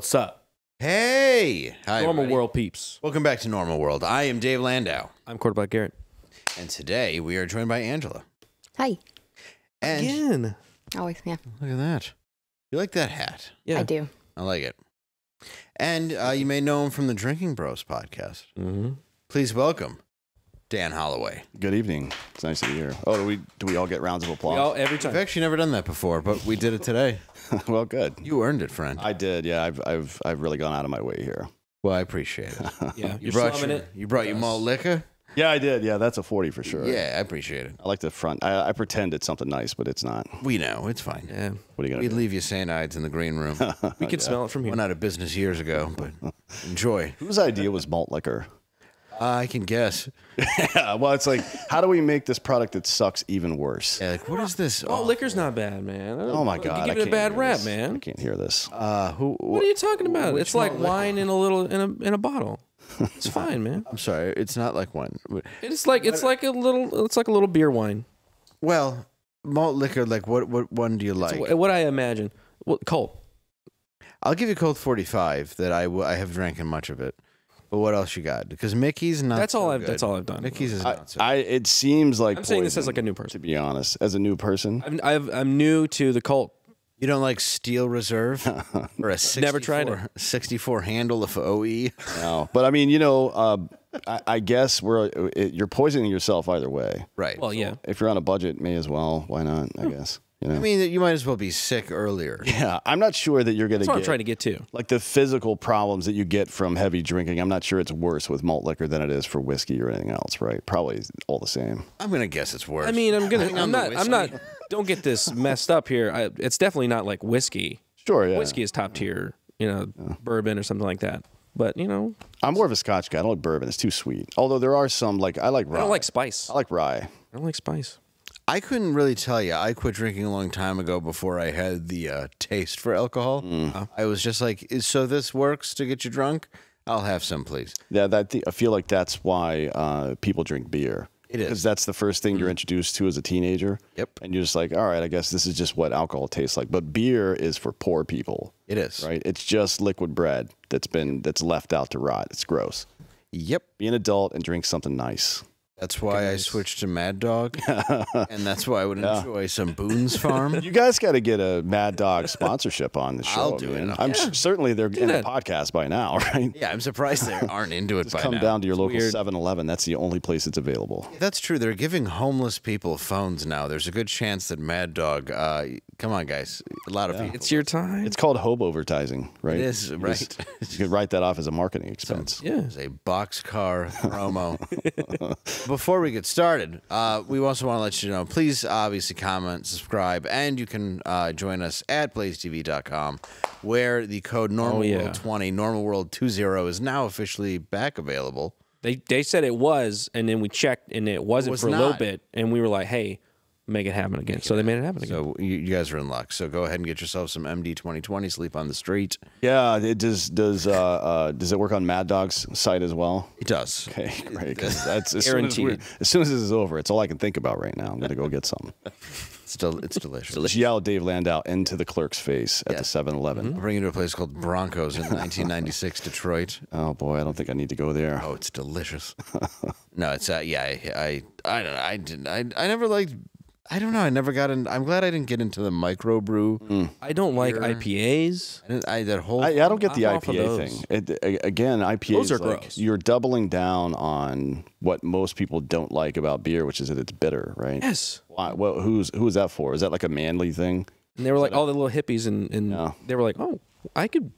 Hello. What's up? Hey. Hi, Normal everybody. world peeps. Welcome back to Normal World. I am Dave Landau, I'm Quarter Black Garrett. and today we are joined by Angela. Hi. And Again. Always, yeah, look at that. You like that hat? Yeah. I do. I like it. And uh, you may know him from the Drinkin' Bros podcast. Mm-hmm. Please welcome Dan Hollaway. Good evening. It's nice to be here. Oh, do we do we all get rounds of We applause? all, every time. I've time. actually never done that before, but we did it today. well, good. You earned it, friend. I did. Yeah, I've I've I've really gone out of my way here. Well, I appreciate it. Yeah. You brought your, it. you brought your malt liquor. yeah, I did. Yeah, that's a forty for sure. Yeah, I appreciate it. I like the front. I, I pretend it's something nice, but it's not. We know it's fine. Yeah. What are you gonna We'd do? leave you Ides in the green room. We can smell it from here. Went out of business years ago, but enjoy. Whose idea was malt liquor? I can guess. yeah. Well, it's like, how do we make this product that sucks even worse? Yeah, like what is this? Oh, liquor's not bad, man. Oh my god! Give I it a can't bad hear rap, this. I can't hear this. Uh, who? What are you talking about? It's like malt liquor? wine in a little in a in a bottle. It's fine, man. I'm sorry, it's not like one. It's like it's like a little it's like a little beer wine. Well, malt liquor. Like what? What one do you like? wh- what I imagine. What Cole? I'll give you Colt 45. That I w- I have drank in much of it. But what else you got? Because Mickey's not. That's all I've good. that's all I've done. Mickey's is I, not so. I it seems like I'm saying this as like a new person. To be honest, as a new person, I'm I've, I'm new to the cult. you don't like Steel Reserve or a 64, Never tried it. 64 handle of OE. no. But I mean, you know, uh, I, I guess we're it, you're poisoning yourself either way. Right. Well, yeah. If you're on a budget, may as well. Why not? I guess. You know. I mean, you might as well be sick earlier. yeah, I'm not sure that you're going That's to what I'm trying to get to. like the physical problems that you get from heavy drinking. I'm not sure it's worse with malt liquor than it is for whiskey or anything else. Right? Probably all the same. I'm gonna guess it's worse. I mean, I'm gonna. I'm not. I'm not. Don't get this messed up here. I, it's definitely not like whiskey. Sure. Yeah. Whiskey is top tier. You know, bourbon or something like that. But you know, I'm more of a Scotch guy. I don't like bourbon. It's too sweet. Although there are some like I like rye. I don't like spice. I like rye. I don't like spice. I couldn't really tell you. I quit drinking a long time ago before I had the uh, taste for alcohol. Mm. I was just like, so this works to get you drunk? I'll have some, please. Yeah, that I feel like that's why uh, people drink beer. It is. because that's the first thing you're introduced to as a teenager. Yep. and you're just like, all right, I guess this is just what alcohol tastes like. But beer is for poor people, It is. right? It's just liquid bread that's been that's left out to rot. It's gross. Yep. Be an adult and drink something nice. That's why I switched to Mad Dog, and that's why I would enjoy some Boone's Farm. You guys got to get a Mad Dog sponsorship on the show. I'll do man. it. I'm s- certainly they're in that. the podcast by now, right? yeah, I'm surprised they aren't into it by Come now. down to your local weird. 7-Eleven. That's the only place it's available. That's true. They're giving homeless people phones now. There's a good chance that Mad Dog. Uh, come on, guys. A lot of people. It's your time. It's called hobo advertising, right? It is, You right. just- You could write that off as a marketing expense. yeah. It's a boxcar promo. Before we get started, uh, we also want to let you know please obviously comment, subscribe, and you can uh, join us at blazetv.com where the code normal Oh, yeah. NormalWorld20, NormalWorld20 is now officially back available. They they said it was, and then we checked, and it wasn't was for a little bit, and we were like, hey, make it happen again. So they made it happen again. So you, you guys are in luck. So go ahead and get yourself some MD 2020, sleep on the street. Yeah, it does. Does uh, uh, does it work on Mad Dog's site as well? It does. Okay, great. 'cause that's as soon as, Guaranteed. as soon as this is over, it's all I can think about right now. I'm gonna go get some. It's, del- it's delicious. Just yell Dave Landau into the clerk's face at Yes. the 7-Eleven. I'll bring you to a place called Broncos in 1996 Detroit. Oh boy, I don't think I need to go there. Oh, it's delicious. no, it's uh, yeah. I I I don't know. I didn't. I I never liked. I don't know. I never got in. I'm glad I didn't get into the microbrew. Hmm. I don't like Beer. IPAs. I, I that whole. I, I don't get the I'm IPA thing. It, again, IPAs. Those are like gross. you're doubling down on what most people don't like about beer, which is that it's bitter, right? Yes. Why? Well, who's who is that for? Is that like a manly thing? And they were like all oh, the little hippies, and, and Yeah. they were like, oh, I could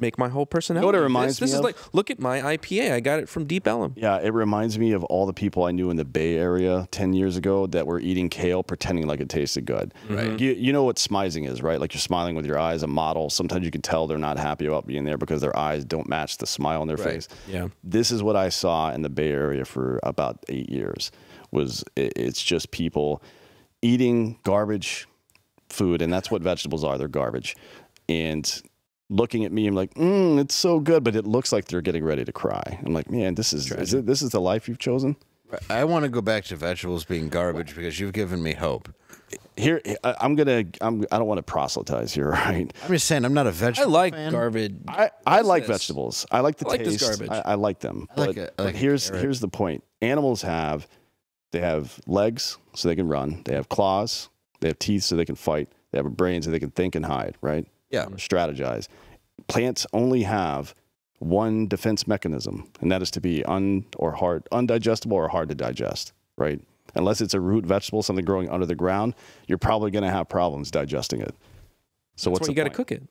make my whole personality. You know what it this. reminds this me is of? like, look at my IPA. I got it from Deep Ellum. Yeah, it reminds me of all the people I knew in the Bay Area 10 years ago that were eating kale pretending like it tasted good. Right. You, you know what smizing is, right? Like you're smiling with your eyes, a model. Sometimes you can tell they're not happy about being there because their eyes don't match the smile on their Right. face. Yeah. This is what I saw in the Bay Area for about eight years was it, it's just people eating garbage food, and that's what vegetables are. They're garbage. And looking at me, I'm like, mm, it's so good, but it looks like they're getting ready to cry. I'm like, man, this is, is it, this is the life you've chosen. I want to go back to vegetables being garbage because you've given me hope. here I, I'm gonna I'm I don't want to proselytize here, right? I'm just saying, I'm not a vegetable. I like fan. garbage. I, I like this? vegetables. I like the I like this taste. garbage. I, I like them. I like but, it. I but like here's carrot. here's the point. Animals have they have legs so they can run. They have claws. They have teeth so they can fight. They have a brain so they can think and hide. Right? Yeah. Strategize. Plants only have one defense mechanism, and that is to be un or hard, undigestible or hard to digest. Right? Unless it's a root vegetable, something growing under the ground, you're probably going to have problems digesting it. So That's what's why you got to cook it.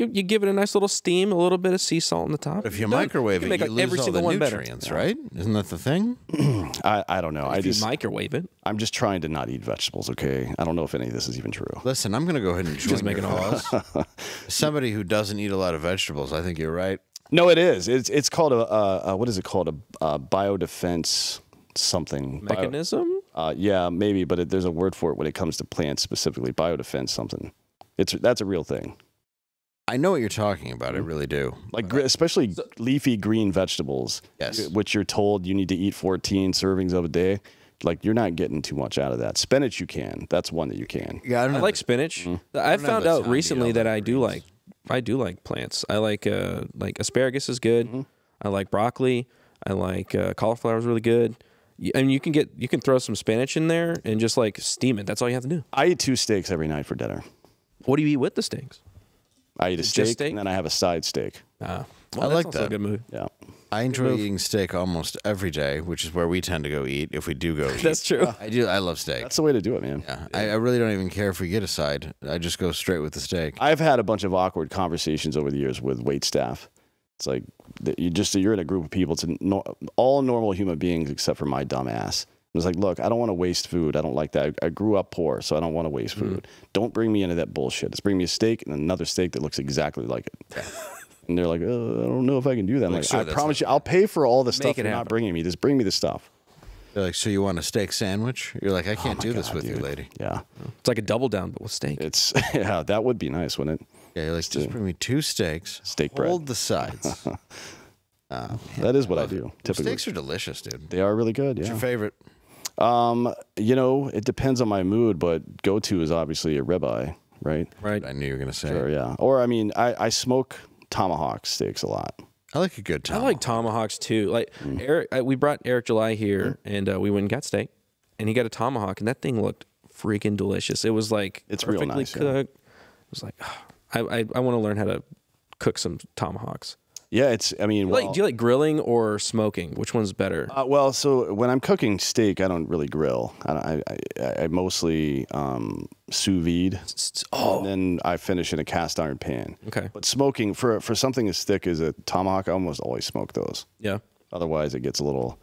You, you give it a nice little steam, a little bit of sea salt on the top. If you you're done. microwave you it, make you like lose every all single the one better. right? Isn't that the thing? I, I don't know. I just you microwave it, I'm just trying to not eat vegetables, okay? I don't know if any of this is even true. Listen, I'm going to go ahead and join Just your making a cause. Somebody who doesn't eat a lot of vegetables, I think you're right. No, it is. It's it's called a uh, uh, what is it called a uh, biodefense something Bio- mechanism. uh, yeah, maybe, but it, there's a word for it when it comes to plants specifically. Biodefense something. It's that's a real thing. I know what you're talking about. I really do. Like gr- especially leafy green vegetables, Yes. which you're told you need to eat 14 servings of a day. Like you're not getting too much out of that. Spinach you can. That's one that you can. Yeah, I don't I know like the- spinach. Mm-hmm. I found out time to eat recently that I do like I do like plants. I like uh like asparagus is good. Mm-hmm. I like broccoli. I like uh, cauliflower is really good. Y- I mean, you can get you can throw some spinach in there and just like steam it. That's all you have to do. I eat two steaks every night for dinner. What do you eat with the steaks? I eat a steak, steak? and then I have a side steak. Uh, I like also that. A good move. Yeah. I enjoy eating steak almost every day, which is where we tend to go eat if we do go eat. That's true. I do. I love steak. That's the way to do it, man. yeah, I, I really don't even care if we get a side. I just go straight with the steak. I've had a bunch of awkward conversations over the years with wait staff. It's like that you just you're in a group of people. It's no, all normal human beings except for my dumb ass. It's like, look, I don't want to waste food. I don't like that. I, I grew up poor, so I don't want to waste mm-hmm. food. Don't bring me into that bullshit. Just bring me a steak and another steak that looks exactly like it. And they're like, oh, I don't know if I can do that. I'm Like, like, sure, I promise you, I'll pay for all the stuff you're not bringing me. Just bring me the stuff. They're like, so you want a steak sandwich? You're like, I oh can't do this God, with you, lady. Yeah, It's like a double down, but with steak. it's yeah, that would be nice, wouldn't it? Yeah, you're like, just bring me two steaks. Steak bread. Hold the sides. Oh, that is what I do typically. Steaks are delicious, dude. They are really good. What's Yeah. your favorite? Um, you know, it depends on my mood, but go to is obviously a ribeye, right? right. I knew you were gonna say. Or yeah. Or I mean, I, I smoke tomahawk steaks a lot. I like a good tomahawk. I like tomahawks too. Like Mm. Eric, I, we brought Eric July here, and uh, we went and got steak, and he got a tomahawk, and that thing looked freaking delicious. It was like It's real perfectly nice, yeah. cooked. It was like, I I, I want to learn how to cook some tomahawks. Yeah, it's. I mean, well, like, do you like grilling or smoking? Which one's better? uh, well, so when I'm cooking steak, I don't really grill. I I, I, I mostly um, sous vide, oh, and then I finish in a cast iron pan. okay, But smoking for for something as thick as a tomahawk, I almost always smoke those. yeah. Otherwise, it gets a little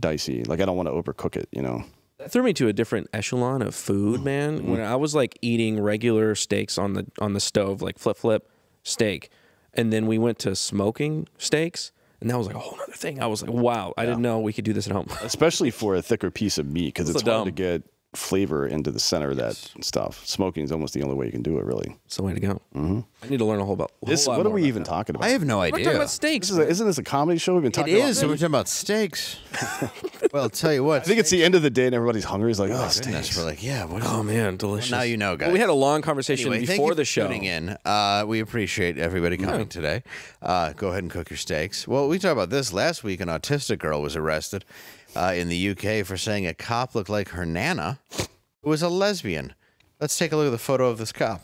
dicey. Like I don't want to overcook it. You know. That threw me to a different echelon of food, Mm-hmm. man. When I was like eating regular steaks on the on the stove, like flip flip steak, and then we went to smoking steaks, and that was like a whole other thing. I was like, wow, I didn't know we could do this at home. especially for a thicker piece of meat because So it's hard to get flavor into the center of that stuff. Smoking is almost the only way you can do it, really. It's the way to go. Mm-hmm. I need to learn a whole about. a This, whole lot what are we about even that. talking about? I have no idea. We're idea. talking about steaks. this is a, isn't this a comedy show? We've been it talking is. about. We're talking about steaks. well, I'll tell you what. I think it's the end of the day and everybody's hungry. It's like, oh, goodness. steaks. We're like, yeah. What is oh man, delicious. now you know, guys. Well, we had a long conversation Anyway, thank before you the for show. tuning in. Uh, we appreciate everybody coming today. Uh, go ahead and cook your steaks. Well, we talked about this last week. An autistic girl was arrested uh, in the UK for saying a cop looked like her nana, who was a lesbian. Let's take a look at the photo of this cop.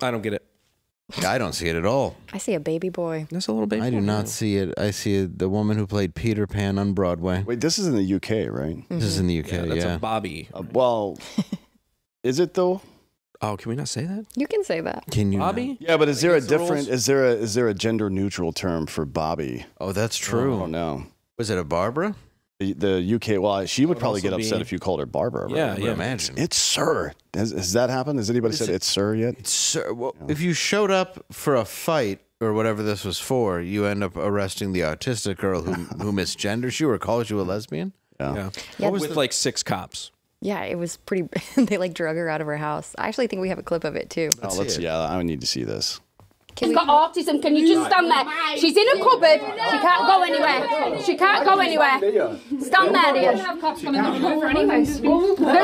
I don't get it. I don't see it at all. I see a baby boy. That's a little baby. I do boy. not see it. I see the woman who played Peter Pan on Broadway. Wait, this is in the UK, right? This is in the UK. Yeah, Yeah, that's a Bobby. Uh, well, is it though? Oh, can we not say that? You can say that. Can you? not? Bobby? Yeah, but is there a different? rules? Is there a is there a gender neutral term for Bobby? Oh, that's true. don't know. Was it a Barbara? The, the UK. Well, she would Would probably get upset be- if you called her Barbara. Right? Yeah, I would yeah. imagine. It's sir. Has, has that happened? Has anybody said it- it's sir yet? It's sir. Well, if you showed up for a fight or whatever this was for, you end up arresting the autistic girl who who misgenders you or calls you a lesbian. Yeah. Yeah, With like six cops. Yeah, it was pretty. they like drug her out of her house. I actually think we have a clip of it too. Oh, let's. it. Yeah, I need to see this. We- got autism. Can you just stand there? She's in a cupboard. She can't go anywhere. She can't go anywhere. Stand there, dear. They're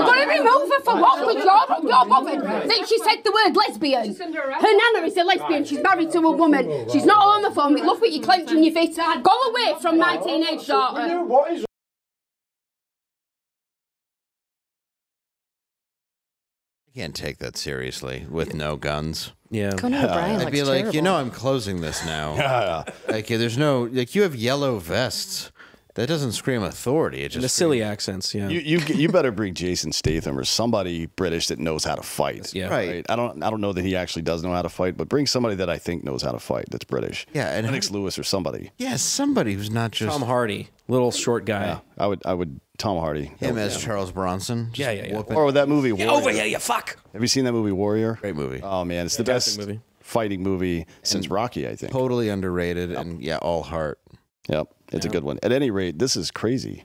going to remove her for what? Because you're, you're bothered. That she said the word lesbian. Her nana is a lesbian. She's married to a woman. She's not homophobic. Look what you're clenching your fist. Go away from my teenage daughter. Can't take that seriously with no guns. Yeah. Conan uh, O'Brien I'd looks be like, you know, I'm closing this now. like, there's no like you have yellow vests. That doesn't scream authority. It just The silly accents, yeah. You, you you better bring Jason Statham or somebody British that knows how to fight. Yeah. Right. I don't I don't know that he actually does know how to fight, but bring somebody that I think knows how to fight that's British. Yeah, and Lennox Lewis or somebody. Yeah, somebody who's not just Tom Hardy, little short guy. I would I would Tom Hardy. him as Charles Bronson. Just Yeah, yeah, yeah. whooping- Or with that movie Get Warrior. over here, you fuck. Have you seen that movie Warrior? Great movie. Oh man, it's the best movie. fighting movie since Rocky, I think. Totally underrated and yeah, all heart. Yep. It's a good one. At any rate, this is crazy.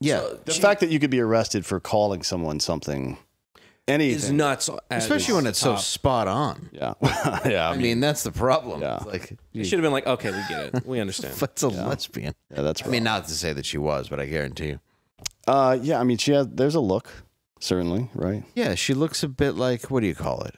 Yeah, The fact that you could be arrested for calling someone something anything. Is nuts. especially when its it's so spot on. yeah. yeah. I I mean, mean, that's the problem. Yeah. It's like, you should have been like, okay, we get it. We understand. what's a lesbian? yeah, that's right. I mean, not to say that she was, but I guarantee you. Uh yeah, I mean she has there's a look, certainly, right? Yeah, she looks a bit like what do you call it?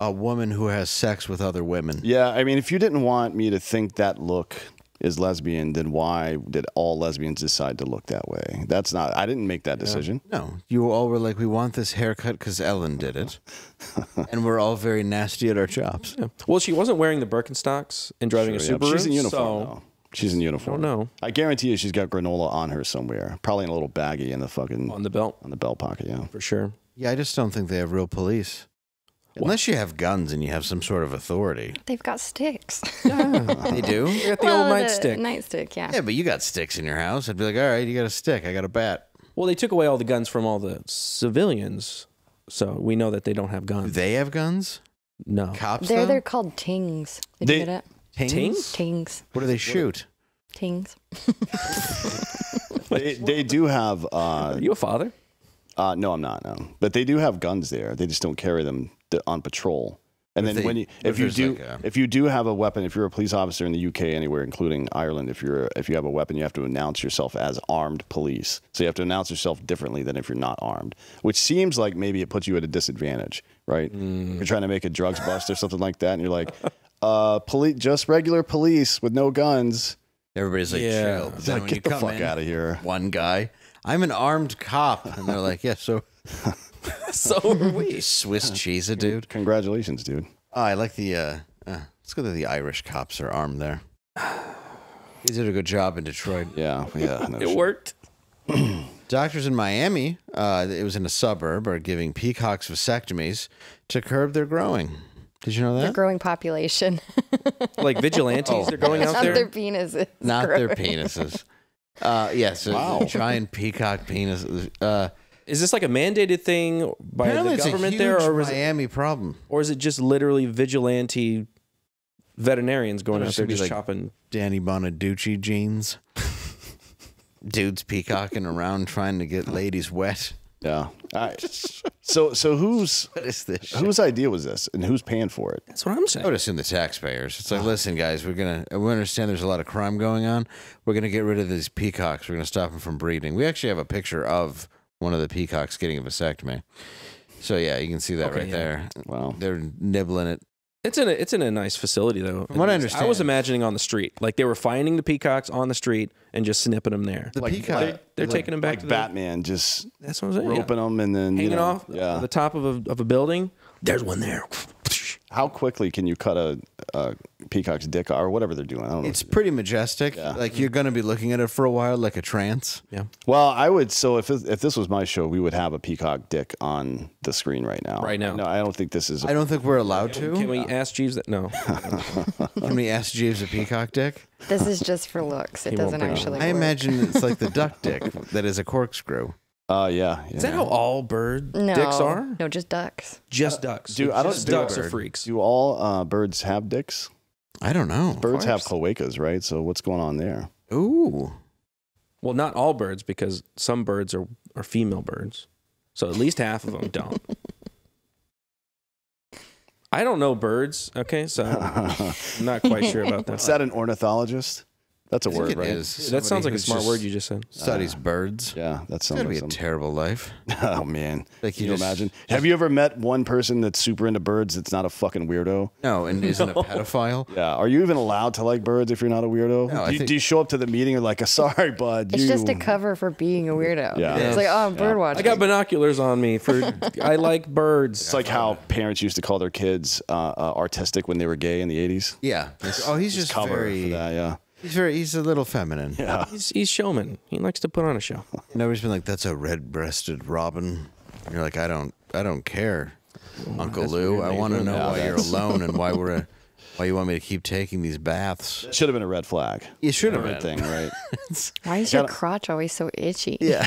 A woman who has sex with other women. Yeah, I mean, if you didn't want me to think that look is lesbian, then why did all lesbians decide to look that way? That's not. I didn't make that decision. No, you all were like, we want this haircut because Ellen did it, and we're all very nasty at our jobs. Yeah. Well, she wasn't wearing the Birkenstocks and driving Sure, a yeah, Subaru. she's in uniform. so though. She's in uniform. don't know. I guarantee you, she's got granola on her somewhere. Probably in a little baggie in the fucking on the belt on the belt pocket. Yeah. for sure. Yeah, I just don't think they have real police. Unless you have guns and you have some sort of authority. They've got sticks. They do? We got the Well, old nightstick. Nightstick, yeah. Yeah, but you got sticks in your house. I'd be like, all right, you got a stick. I got a bat. Well, they took away all the guns from all the civilians, so we know that they don't have Do guns. they have guns? no. Cops? They're though? they're called tings. Did They- you get it? Tings? Tings? Tings. What do they shoot? Tings. they, they do have. Uh, Are you a father? uh, no, I'm not. No, but they do have guns there. They just don't carry them th- on patrol. And If then they- when you, if if you do, like a- if you do have a weapon, if you're a police officer in the UK anywhere, including Ireland, if you're if you have a weapon, you have to announce yourself as armed police. So you have to announce yourself differently than if you're not armed, which seems like maybe it puts you at a disadvantage, right? Mm. You're trying to make a drugs bust or something like that, and you're like, uh, police, just regular police with no guns. Everybody's like, Yeah. chill. But It's then like, when get the come fuck in, of here. One guy, I'm an armed cop. And they're like, yeah, so so are we. Swiss cheese a dude. Congratulations, dude. Oh, I like the, uh, uh, it's good that the Irish cops are armed there. They did a good job in Detroit. Yeah, yeah. no It shit. worked. Doctors in Miami, uh, it was in a suburb, are giving peacocks vasectomies to curb their growing. Did you know that? Their that? growing population. Like vigilantes, they're going out Not there. their penises. Not their penises. Uh, yes, a Wow. giant peacock penis. Uh, Is this like a mandated thing by apparently the it's government a huge there, or is, it, Miami problem. or is it just literally vigilante veterinarians going out there just like, chopping? Danny Bonaduce jeans. Dudes peacocking around trying to get ladies wet. Yeah. All right. So so who's What is this? shit? whose idea was this, and who's paying for it? That's what I'm saying. I would assume the taxpayers. It's like, ah. listen, guys, we're gonna. We understand there's a lot of crime going on. We're gonna get rid of these peacocks. We're gonna stop them from breeding. We actually have a picture of one of the peacocks getting a vasectomy. So yeah, you can see that Okay, right yeah. there. Wow. They're nibbling it. It's in a it's in a nice facility though. From what I understand, I was imagining on the street, like they were finding the peacocks on the street and just snipping them there. The Like- peacock. They're, they're Like- taking them back like to Batman, just that's what I'm saying. yeah. roping them and then you hanging know, off Yeah. the top of a of a building. There's one there. How quickly can you cut a, a peacock's dick or whatever they're doing? I don't know. It's pretty majestic. Like you're gonna be looking at it for a while, like a trance. Yeah. well, I would. So if it- if this was my show, we would have a peacock dick on the screen right now. Right now. No, I don't think this is. I don't think we're allowed to. Can we ask Jeeves that? No. Can we ask Jeeves a peacock dick? This is just for looks. It He won't doesn't bring it actually I work. imagine it's like the duck dick that is a corkscrew. Uh, yeah. yeah. Is that how all bird no, dicks are? No, just ducks. Just ducks. Do I don't Just do ducks are freaks. Do all uh, birds have dicks? I don't know. Birds have course. cloacas, right? So what's going on there? Ooh. Well, not all birds because some birds are are female birds. So at least half of them don't. I don't know birds. Okay, so I'm not quite sure about Is that. that an ornologist? That's a word, right? is. That sounds like a smart word you just said. Studies birds. Yeah, that's It's something. gotta be a terrible life. oh man, Like, can you you just- imagine? Have you ever met one person that's super into birds that's not a fucking weirdo? No, and isn't a pedophile. Yeah. Are you even allowed to like birds if you're not a weirdo? No, do, you, think- do you show up to the meeting and like, a sorry, bud? It's you... just a cover for being a weirdo. Yeah. It's like, oh, I'm bird watching. I got binoculars on me for I like birds. It's like how parents used to call their kids uh, uh, artistic when they were gay in the 80s. Yeah. Oh, he's just Cover very. for that, yeah. He's very. He's a little feminine. Yeah. He's, he's showman. He likes to put on a show. Nobody's been like, "That's a red-breasted robin." And you're like, "I don't. I don't care, Uncle Lou. I want to know Yeah, why you're alone and why we're. Why you want me to keep taking these baths? Should have been a red flag. It should have Good been. thing, right? Why is your gotta- crotch always so itchy? Yeah.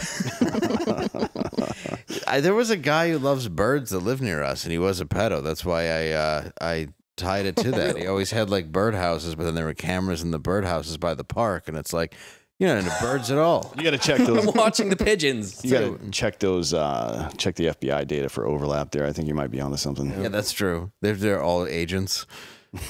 I, there was a guy who loves birds that lived near us, and he was a pedo. That's why I uh, I tied it to that. He always had like bird houses, but then there were cameras in the bird houses by the park, and it's like you're not into birds at all. You got to check those. I'm watching the pigeons. You got to check those. Uh, check the FBI data for overlap there. I think you might be onto something. Yeah, that's true. They're they're all agents.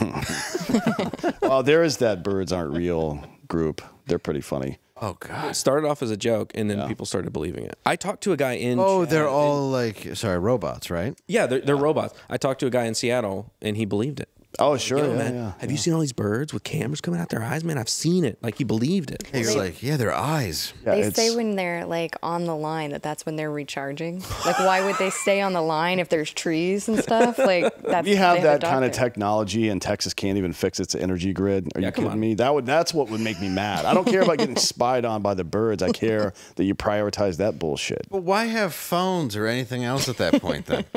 well, there is that birds aren't real group. They're pretty funny. Oh God. It started off as a joke, and then people started believing it. I talked to a guy in. Oh, they're all like sorry robots, right? yeah, they're, they're robots. I talked to a guy in Seattle, and he believed it. Oh, sure. Yo, yeah, man, yeah. have you seen all these birds with cameras coming out their eyes, man? I've seen it. Like he believed it. You're like, yeah, their eyes. Yeah, They say when they're like on the line that that's when they're recharging. Like, why would they stay on the line if there's trees and stuff? Like, that's we have that a kind of technology, and Texas can't even fix its energy grid. Are Yeah, you kidding on. me? That would that's what would make me mad. I don't care about getting spied on by the birds. I care that you prioritize that bullshit. But why have phones or anything else at that point then?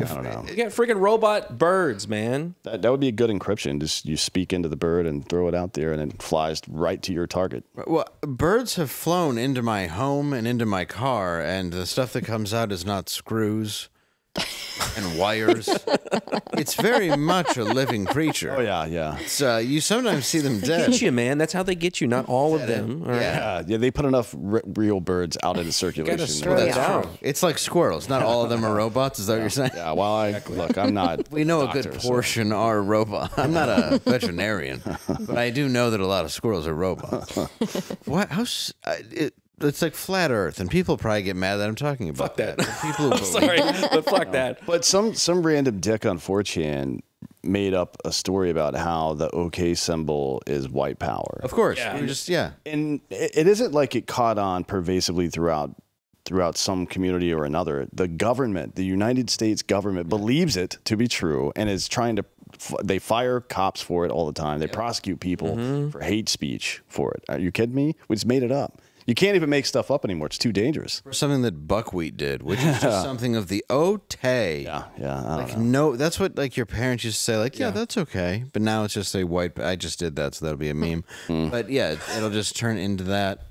I don't know. You got freaking robot birds, man. That, that would be a good encryption. Just you speak into the bird and throw it out there, and it flies right to your target. Well, birds have flown into my home and into my car, and the stuff that comes out is not screws and wires. it's very much a living creature. Oh yeah, yeah, It's, uh, you sometimes see them dead. Get you, man. That's how they get you. Not all of them. all right? yeah, yeah. They put enough r- real birds out into circulation. destroy That's Yeah. true. It's like squirrels. Not all of them are robots. Is that what you're saying? Yeah, well, I look, I'm not. We know a doctor, good so- portion are robot. I'm not a veterinarian, but I do know that a lot of squirrels are robots. what? How? s- I- It, it's like flat Earth, and people probably get mad that I'm talking about Fuck that. The People who I'm sorry, but fuck that. But some some random dick on 4chan made up a story about how the OK symbol is white power. Of course, Yeah. just yeah. and it it isn't like it caught on pervasively throughout throughout some community or another. The government, the United States government, believes it to be true and is trying to. They fire cops for it all the time. They prosecute people mm-hmm. for hate speech for it. Are you kidding me? We just made it up. You can't even make stuff up anymore. It's too dangerous. Or something that buckwheat did, which is just something of the otay. Yeah, yeah. I don't Like know. no, that's what like your parents used to say. Like, yeah, that's okay. But now it's just a white. I just did that, so that'll be a meme. Hmm. But yeah, it- it'll just turn into that.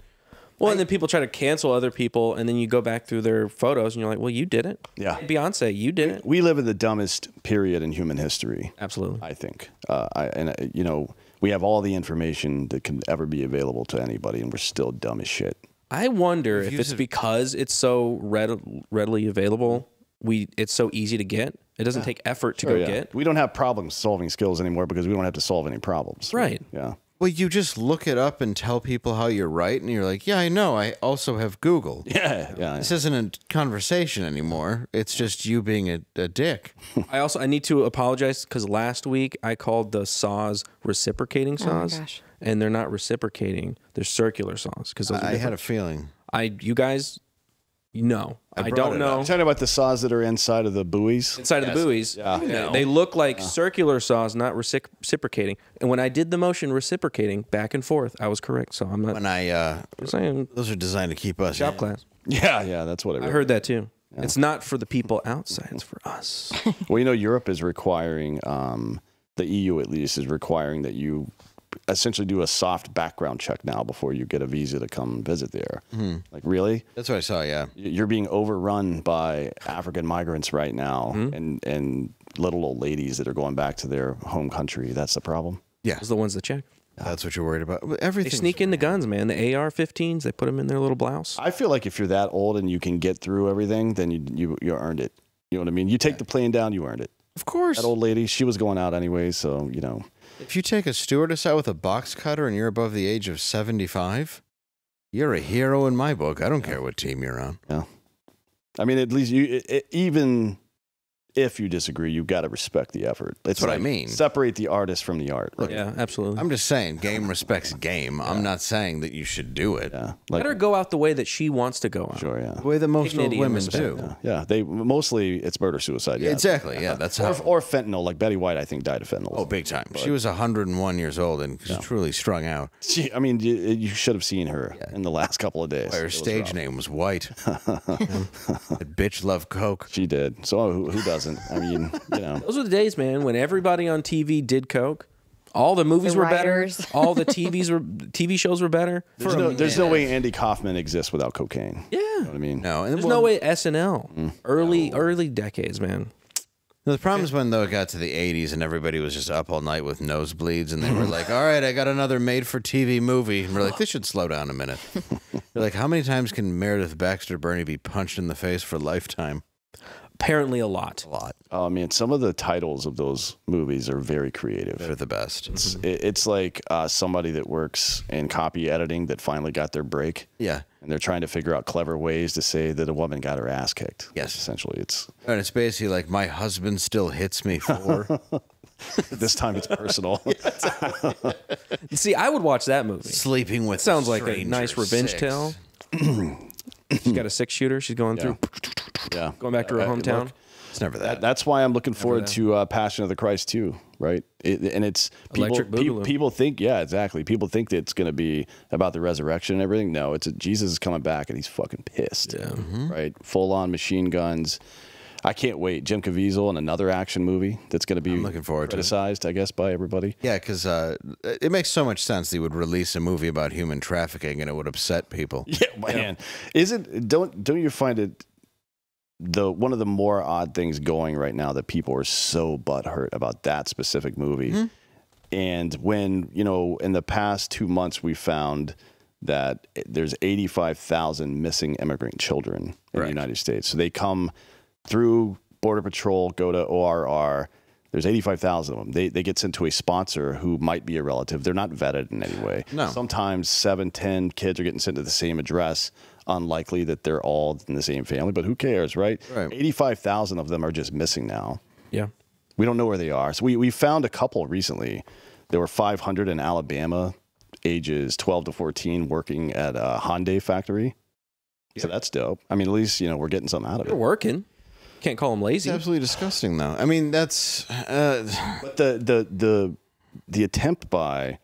Well, and then people try to cancel other people, and then you go back through their photos, and you're like, "Well, you did it." Yeah. Beyonce, you did it. We live in the dumbest period in human history. Absolutely. I think. Uh, I, and, uh, you know, we have all the information that can ever be available to anybody, and we're still dumb as shit. I wonder if use it's it- because it's so read, readily available. We it's so easy to get. It doesn't take effort to go Oh, yeah. get. We don't have problem solving skills anymore because we don't have to solve any problems. Right. Yeah. Well, you just look it up and tell people how you're right, and you're like, yeah, I know. I also have Google. Yeah. Yeah. This isn't a conversation anymore. It's just you being a, a dick. I also I need to apologize because last week I called the saws reciprocating Oh my saws, gosh. and they're not reciprocating. They're circular saws because those I had a feeling. I you guys, no, I, brought don't know. up. You're talking about the saws that are inside of the buoys. Inside of the buoys, Yeah. you know, they look like circular saws, not recip- reciprocating. And when I did the motion reciprocating back and forth, I was correct. So I'm not When I, uh, saying those are designed to keep us. shop class. Yeah. Yeah. That's what it I is. heard that too. It's not for the people outside; it's for us. Well, you know, Europe is requiring, um, the EU at least is requiring that you essentially do a soft background check now before you get a visa to come visit there. Hmm. Like, really? That's what I saw. Yeah. You're being overrun by African migrants right now hmm? and, and little old ladies that are going back to their home country. That's the problem. Yeah. Those are the ones that check. That's what you're worried about. Everything. They sneak in the guns, man. The AR-15s, they put them in their little blouse. I feel like if you're that old and you can get through everything, then you, you, you earned it. You know what I mean? You take the plane down, you earned it. Of course. That old lady, she was going out anyway, so you know. If you take a stewardess out with a box cutter and you're above the age of 75, you're a hero in my book. I don't care what team you're on. Yeah. I mean, at least you, it, it- even if you disagree, you've got to respect the effort. That's what I mean. Separate the artist from the art. Like, Yeah, absolutely. I'm just saying, game respects game. I'm not saying that you should do it. yeah. Like, Let her go out the way that she wants to go out. sure, yeah. The way that most old Dignity and women respect. do. Yeah, yeah. They mostly it's murder suicide. Yeah, Exactly. Yeah, that's Or, how. or fentanyl, like Betty White, I think died of fentanyl. Oh, big time. She was 101 years old and truly strung out. She, I mean, you, you should have seen her in the last couple of days. Her It stage rough. name was White. that bitch loved coke. She did. So who, who doesn't? I mean, you know. Those were the days, man, when everybody on TV did coke. All the movies The were writers. better. All the TVs were TV shows were better. There's no, there's no way Andy Kaufman exists without cocaine. Yeah. You know what I mean? No, and There's well, no way SNL. Mm. Early early decades, man. The problem is when though it got to the 80s and everybody was just up all night with nosebleeds and they were like, "All right, I got another made-for-TV movie," and we're like, "This should slow down a minute." They're like, "How many times can Meredith Baxter Birney be punched in the face for lifetime?" Apparently a lot. A lot. Oh man, some of the titles of those movies are very creative. They're the best. It's, it- it's like uh, somebody that works in copy editing that finally got their break. Yeah. And they're trying to figure out clever ways to say that a woman got her ass kicked. Yes. Essentially, it's And it's basically like my husband still hits me for this time it's personal. See, I would watch that movie. sleeping with. Sounds like a nice revenge six. tale. She's got a six shooter. She's going through, yeah. going back to her Uh, hometown. look, It's never that. That, that's why I'm looking forward to uh, Passion of the Christ too, right? It, and it's people, pe- people think, yeah, exactly. People think that it's going to be about the resurrection and everything. No, it's Jesus is coming back and he's fucking pissed, Mm-hmm. right? Full on machine guns. I can't wait. Jim Caviezel in another action movie that's going to be I'm looking forward to it. I guess, by everybody. Yeah, because uh, it makes so much sense. They would release a movie about human trafficking, and it would upset people. Yeah, man. Isn't don't don't you find it the one of the more odd things going right now that people are so butthurt about that specific movie? Mm-hmm. And when you know, in the past two months, we found that there's 85,000 missing immigrant children in the United States. So they come through Border Patrol, go to ORR. There's 85,000 of them. They, they get sent to a sponsor who might be a relative. They're not vetted in any way. No. Sometimes seven, ten kids are getting sent to the same address. Unlikely that they're all in the same family, but who cares, right? Right. 85,000 of them are just missing now. Yeah. We don't know where they are. So we, we found a couple recently. There were 500 in Alabama, ages 12 to 14, working at a Hyundai factory. So that's dope. I mean, at least, you know, we're getting something out of They're it. working. Can't call them It's lazy. absolutely disgusting, though. I mean, that's uh, But the, the, the, the attempt by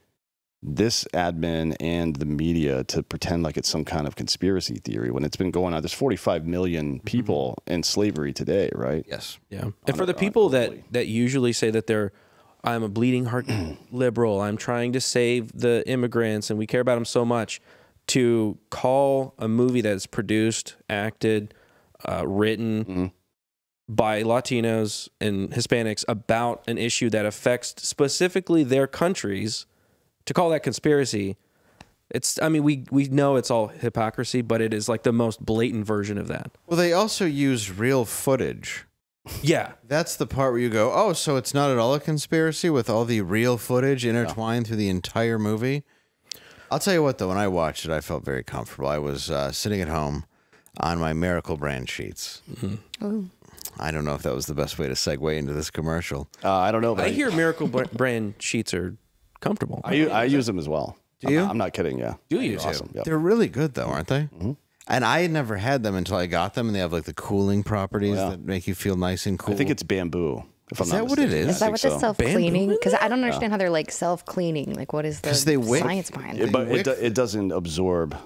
this admin and the media to pretend like it's some kind of conspiracy theory when it's been going on. There's 45 million people in slavery today, right? yes. Yeah. And for the people that that usually say that they're I'm a bleeding heart liberal, I'm trying to save the immigrants and we care about them so much to call a movie that's produced, acted, uh, written by Latinos and Hispanics about an issue that affects specifically their countries to call that conspiracy it's I mean we we know it's all hypocrisy but it is like the most blatant version of that. Well, they also use real footage. Yeah. That's the part where you go, oh, so it's not at all a conspiracy with all the real footage intertwined through the entire movie. I'll tell you what, though, when I watched it, I felt very comfortable. I was uh, sitting at home on my Miracle brand sheets. Oh, I don't know if that was the best way to segue into this commercial. Uh, I don't know. But I hear Miracle brand sheets are comfortable. I use them as well. Do you? I'm, I'm not kidding. Yeah. Do you? They're Awesome. Yep. They're really good, though, aren't they? Mm-hmm. And I had never had them until I got them, and they have like the cooling properties Yeah. that make you feel nice and cool. I think it's bamboo. If I'm Is not that what it mistaken. is? Is that what think the so. self cleaning? Because I don't understand how they're like self cleaning. Like, what is the 'Cause they wick- science behind It, it? but it, do- it doesn't absorb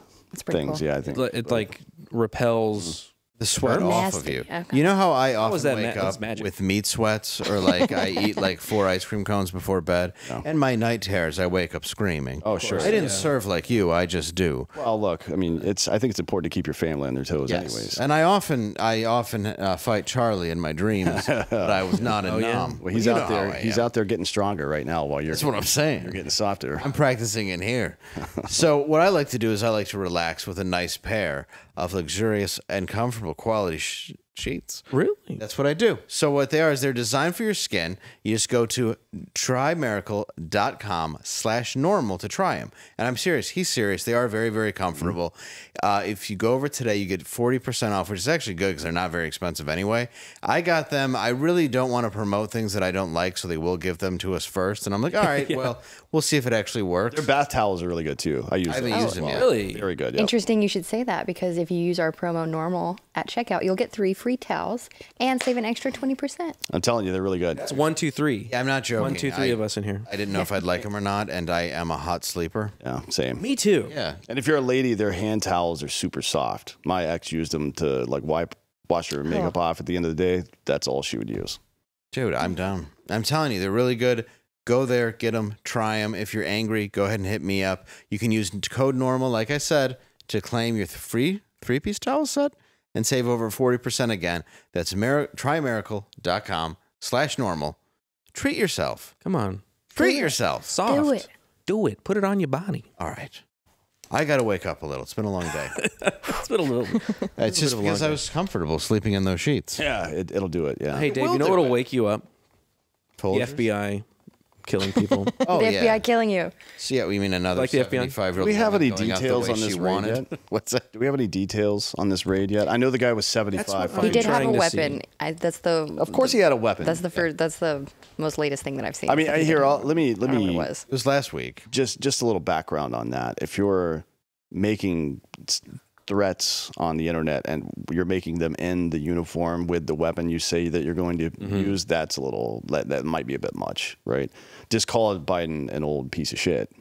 things. cool. Yeah, I think. It, it like repels. The sweat off of you. Okay. You know how I often is that wake ma- up magic. with meat sweats, or like I eat like four ice cream cones before bed, and my night terrors. I wake up screaming. Oh, sure. I didn't serve like you. I just do. Well, look. I mean, it's. I think it's important to keep your family on their toes, Yes. anyways. And I often, I often uh, fight Charlie in my dreams, but I was not a nom. Well, he's You out there. He's out there getting stronger right now. While you're. That's what I'm saying. You're getting softer. I'm practicing in here. so what I like to do is I like to relax with a nice pair of luxurious and comfortable quality sheets. Really? That's what I do. So what they are is they're designed for your skin. You just go to trymiracle.com slash normal to try them. And I'm serious. He's serious. They are very, very comfortable. Uh, if you go over today, you get 40% off, which is actually good because they're not very expensive anyway. I got them. I really don't want to promote things that I don't like, so they will give them to us first. And I'm like, all right, well, we'll see if it actually works. Their bath towels are really good too. I use I haven't them. used as them well. yet. Really? Very good. Yep. Interesting you should say that because if you use our promo normal at checkout, you'll get three free towels and save an extra 20%. I'm telling you, they're really good. It's one, two, three. Yeah, I'm not joking. One, two, three I- of us in here. I didn't know if I'd like them or not, and I am a hot sleeper. Yeah, same. Me too. Yeah. And if you're a lady, their hand towels are super soft. My ex used them to like wipe, wash her makeup off at the end of the day. That's all she would use. Dude, I'm down. I'm telling you, they're really good. Go there, get them, try them. If you're angry, go ahead and hit me up. You can use code normal, like I said, to claim your th- free three piece towel set and save over 40% again. That's Mir- trymiracle.com slash normal. Treat yourself. Come on. Treat yourself. Soft. Do it. Do it. Put it on your body. All right. I got to wake up a little. It's been a long day. It's been a little. it's just because I was comfortable sleeping in those sheets. Yeah, it, it'll do it. Yeah. hey, Dave, will you know what'll it. wake you up? Folgers? The FBI killing people. Oh, the yeah. FBI killing you. So, yeah, we mean another Like the FBI? 75 year Do we have any going the details on this she raid wanted. yet? What's that? Do we have any details on this raid yet? I know the guy was 75. He did have a weapon. I, that's the. Of course, he had a weapon. That's the first. That's the most latest thing that I've seen. I mean, I hear. did All, let me let I don't me it was. It was last week. just just a little background on that. If you're making s- threats on the internet and you're making them in the uniform with the weapon you say that you're going to Mm-hmm. use, that's a little that, that might be a bit much, right? Just call Biden an old piece of shit.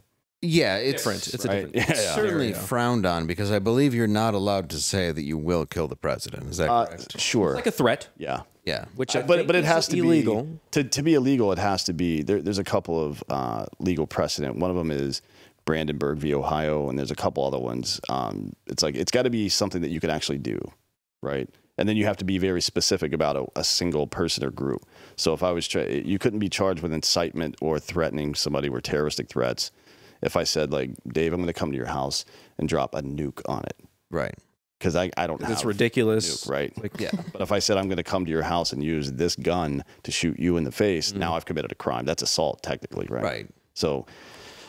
Yeah, it's different. It's a Right. different. Yeah, yeah. certainly frowned on because I believe you're not allowed to say that you will kill the president. Is that Uh, correct? sure. like a threat, yeah. Yeah. which I but think but it is has to illegal. be to to be illegal. It has to be there, there's a couple of uh, legal precedent. One of them is Brandenburg v. Ohio, and there's a couple other ones. Um, it's like it's got to be something that you can actually do, right? And then you have to be very specific about a, a single person or group. So if I was, tra- you couldn't be charged with incitement or threatening somebody with terroristic threats. If I said like, Dave, I'm going to come to your house and drop a nuke on it Right. because I, I don't. It's ridiculous. nuke, right? Like, Yeah. But if I said I'm going to come to your house and use this gun to shoot you in the face, Mm-hmm. now I've committed a crime. That's assault, technically, right? Right. So,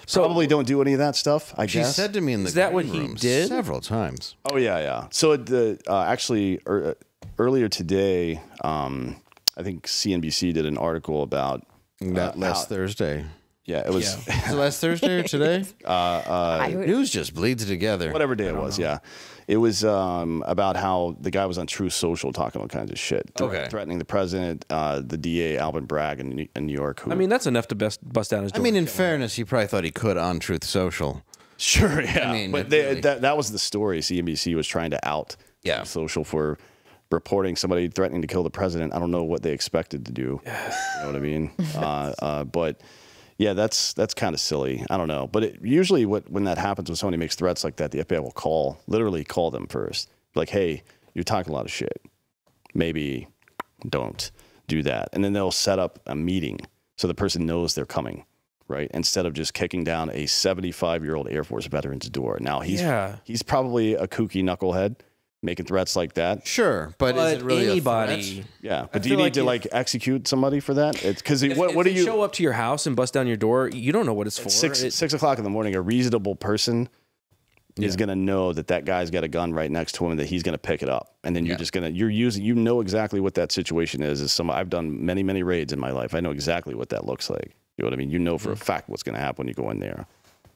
So- probably don't do any of that stuff. I She guess. said to me in the Is that what green he room did? several times. oh yeah, yeah. So the uh, actually er, earlier today, um, I think CNBC did an article about That uh, last how- Thursday. Yeah, it was Was it last Thursday or today? I would- News just bleeds together. whatever day it was. Yeah, it was um, about how the guy was on Truth Social talking all kinds of shit, thre- Okay. threatening the president, uh, the DA Alvin Bragg in, New- in New York. Who, I mean, that's enough to bust bust down his door. I mean, in fairness, he probably thought he could on Truth Social. Sure, yeah. I mean, but they, really- that that was the story. CNBC was trying to out Yeah. social for reporting somebody threatening to kill the president. I don't know what they expected to do. You know what I mean? uh, uh, but yeah, that's that's kind of silly. I don't know. But it, usually, what when that happens, when somebody makes threats like that, the FBI will call, literally call them first. Like, hey, you're talking a lot of shit. Maybe don't do that, and then they'll set up a meeting so the person knows they're coming. Right, instead of just kicking down a 75 year old Air Force veteran's door. Now he's Yeah. he's probably a kooky knucklehead making threats like that. Sure, but, but is it really a anybody. threat? Yeah, but do you need like to if- like execute somebody for that? It's because If, what if what do they you show up to your house and bust down your door? You don't know what it's for. six It- six o'clock in the morning? A reasonable person is going to know that that guy's got a gun right next to him and that he's going to pick it up, and then you're Yeah. just going to you're using you know exactly what that situation is. Is some I've done many many raids in my life. I know exactly what that looks like. You know what I mean? You know for a fact what's going to happen when you go in there.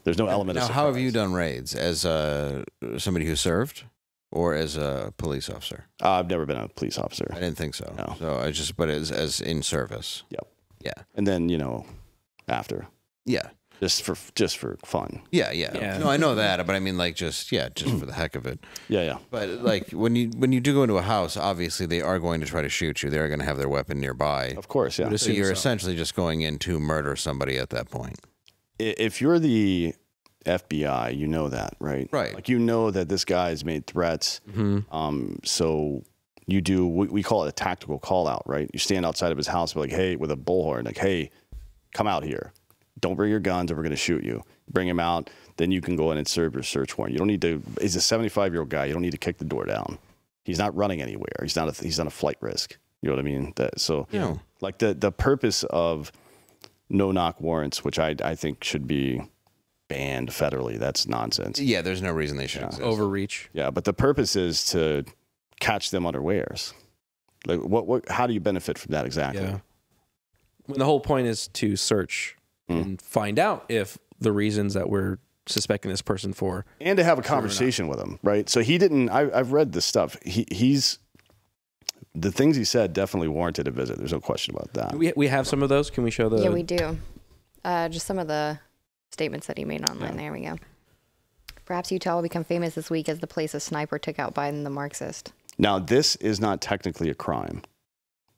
There's no element Now, of how have you done raids as uh, somebody who served or as a police officer? Uh, I've never been a police officer. I didn't think so. No. So I just, but as as in service. Yep. Yeah. And then you know after Yeah. just for just for fun. Yeah, yeah. Yeah. No, I know that, but I mean, like, just yeah, just for the heck of it. Yeah, yeah. But like, when you when you do go into a house, obviously they are going to try to shoot you. They are going to have their weapon nearby. Of course, yeah. So you're essentially just going in to murder somebody at that point. If you're the FBI, you know that, right? Right. Like you know that this guy has made threats. Hmm. Um, so you do we, we call it a tactical call out, right? You stand outside of his house, be like, hey, with a bullhorn, like, hey, come out here. Don't bring your guns, or we're going to shoot you. Bring him out, then you can go in and serve your search warrant. You don't need to. He's a 75 year old guy. You don't need to kick the door down. He's not running anywhere. He's not a, he's not a flight risk. You know what I mean? That, so Yeah. like the the purpose of no knock warrants, which I I think should be banned federally. That's nonsense. Yeah, there's no reason they should exist. Overreach. Yeah, but the purpose is to catch them unawares. Like what what how do you benefit from that exactly? Yeah. When the whole point is to search and find out if the reasons that we're suspecting this person for. and to have a conversation with him, right? So he didn't. I, I've read this stuff. He he's the things he said definitely warranted a visit. There's no question about that. We we have some of those. Can we show the? yeah, we do. Uh, just some of the statements that he made online. There we go. Perhaps Utah will become famous this week as the place a sniper took out Biden the Marxist. Now this is not technically a crime.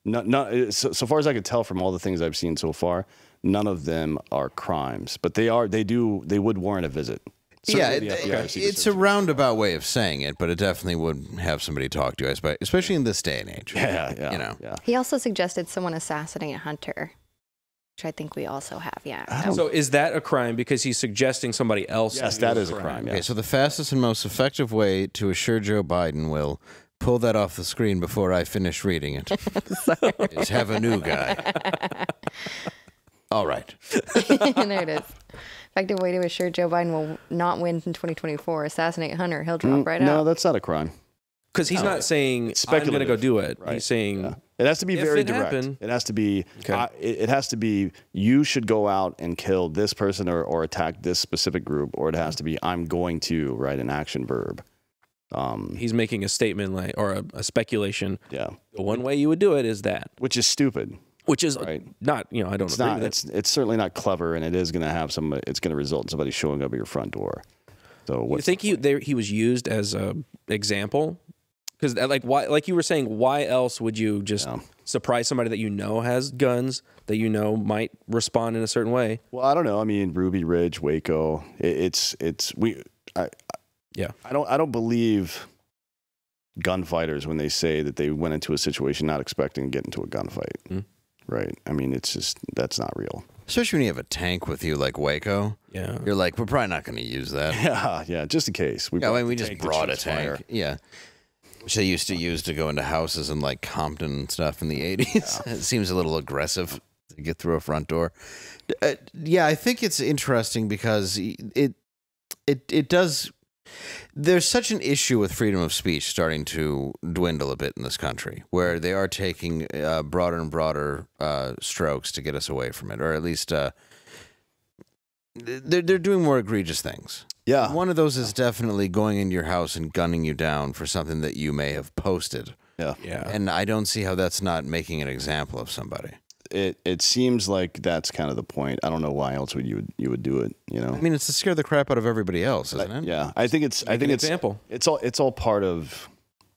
No, no, uh, so, so far as I could tell from all the things I've seen so far, none of them are crimes. But they are. They do. They would warrant a visit. yeah, it- the FBI or Secret it's a roundabout way of saying it, but it definitely would have somebody talk to us, espe- especially in this day and age. Yeah, yeah, You know. yeah. He also suggested someone assassinate Hunter, which I think we also have. Yeah. So is that a crime because he's suggesting somebody else? Yes, that is a crime. Okay, Yeah. so the fastest and most effective way to assure Joe Biden will pull that off the screen before I finish reading it is have a new guy. All right. there it is. Effective way to assure Joe Biden will not win in 2024. Assassinate Hunter. He'll drop right Mm, no, out. that's not a crime. Because he's not saying I'm going to go do it. Right. He's saying Yeah. It has to be very it direct. happened- It has to be. Okay. I- it, has to be. You should go out and kill this person or, or attack this specific group, or it has to be. I'm going to write an action verb. Um, he's making a statement like or a, a speculation. yeah, The one way you would do it is that, which is stupid. which is Right. not you know I don't It's not. It's it's certainly not clever, and it is going to have some. It's going to result in somebody showing up at your front door. So what? You think he there he was used as a example? Because like why like you were saying, why else would you just Yeah. surprise somebody that you know has guns that you know might respond in a certain way? Well, I don't know. I mean, Ruby Ridge, Waco. It, it's it's we. I, Yeah. I don't I don't believe gunfighters when they say that they went into a situation not expecting to get into a gunfight. Mm. Right. I mean, it's just that's not real. Especially when you have a tank with you like Waco. Yeah. You're like, we're probably not going to use that. Yeah, yeah. Just in case. We Yeah, I mean, we just brought a shoots tank. fire. Yeah. Which they used to use to go into houses in like Compton and stuff in the 80s. it seems a little aggressive to get through a front door. Uh, yeah, I think it's interesting because it it it does there's such an issue with freedom of speech starting to dwindle a bit in this country where they are taking uh, broader and broader uh, strokes to get us away from it or at least uh, they're, they're doing more egregious things Yeah. one of those is definitely going into your house and gunning you down for something that you may have posted. Yeah. Yeah. And I don't see how that's not making an example of somebody. It it seems like that's kind of the point. I don't know why else would you would you would do it, you know. I mean, it's to scare the crap out of everybody else, isn't it? Yeah, I think it's. I think an it's example. It's all. It's all part of,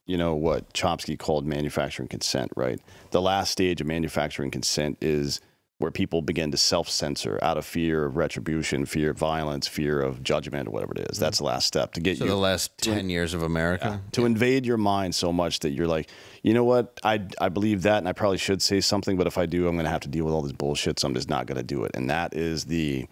you know, what Chomsky called manufacturing consent. Right. The last stage of manufacturing consent is where people begin to self-censor out of fear of retribution, fear of violence, fear of judgment, or whatever it is. That's the last step to get So you the last 10 years of America. to invade your mind so much that you're like, you know what, I I believe that, and I probably should say something, but if I do, I'm going to have to deal with all this bullshit, so I'm just not going to do it. And that is the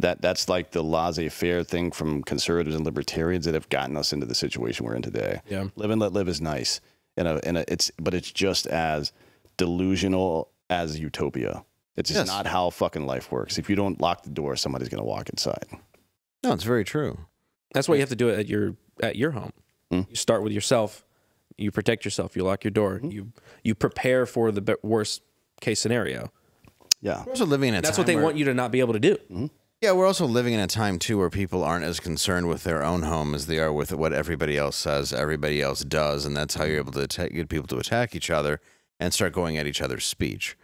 that that's like the laissez-faire thing from conservatives and libertarians that have gotten us into the situation we're in today. Yeah. live and let live is nice, and a, and a, it's but it's just as delusional as utopia. It's just Yes. not how fucking life works. If you don't lock the door, somebody's going to walk inside. No, it's very true. That's why you have to do it at your at your home. Hmm. You start with yourself. You protect yourself. You lock your door. Hmm. You you prepare for the worst case scenario. Yeah, We're also living in a That's time what they where- want you to not be able to do. Yeah, we're also living in a time too where people aren't as concerned with their own home as they are with what everybody else says, everybody else does, and that's how you're able to get people to attack each other and start going at each other's speech.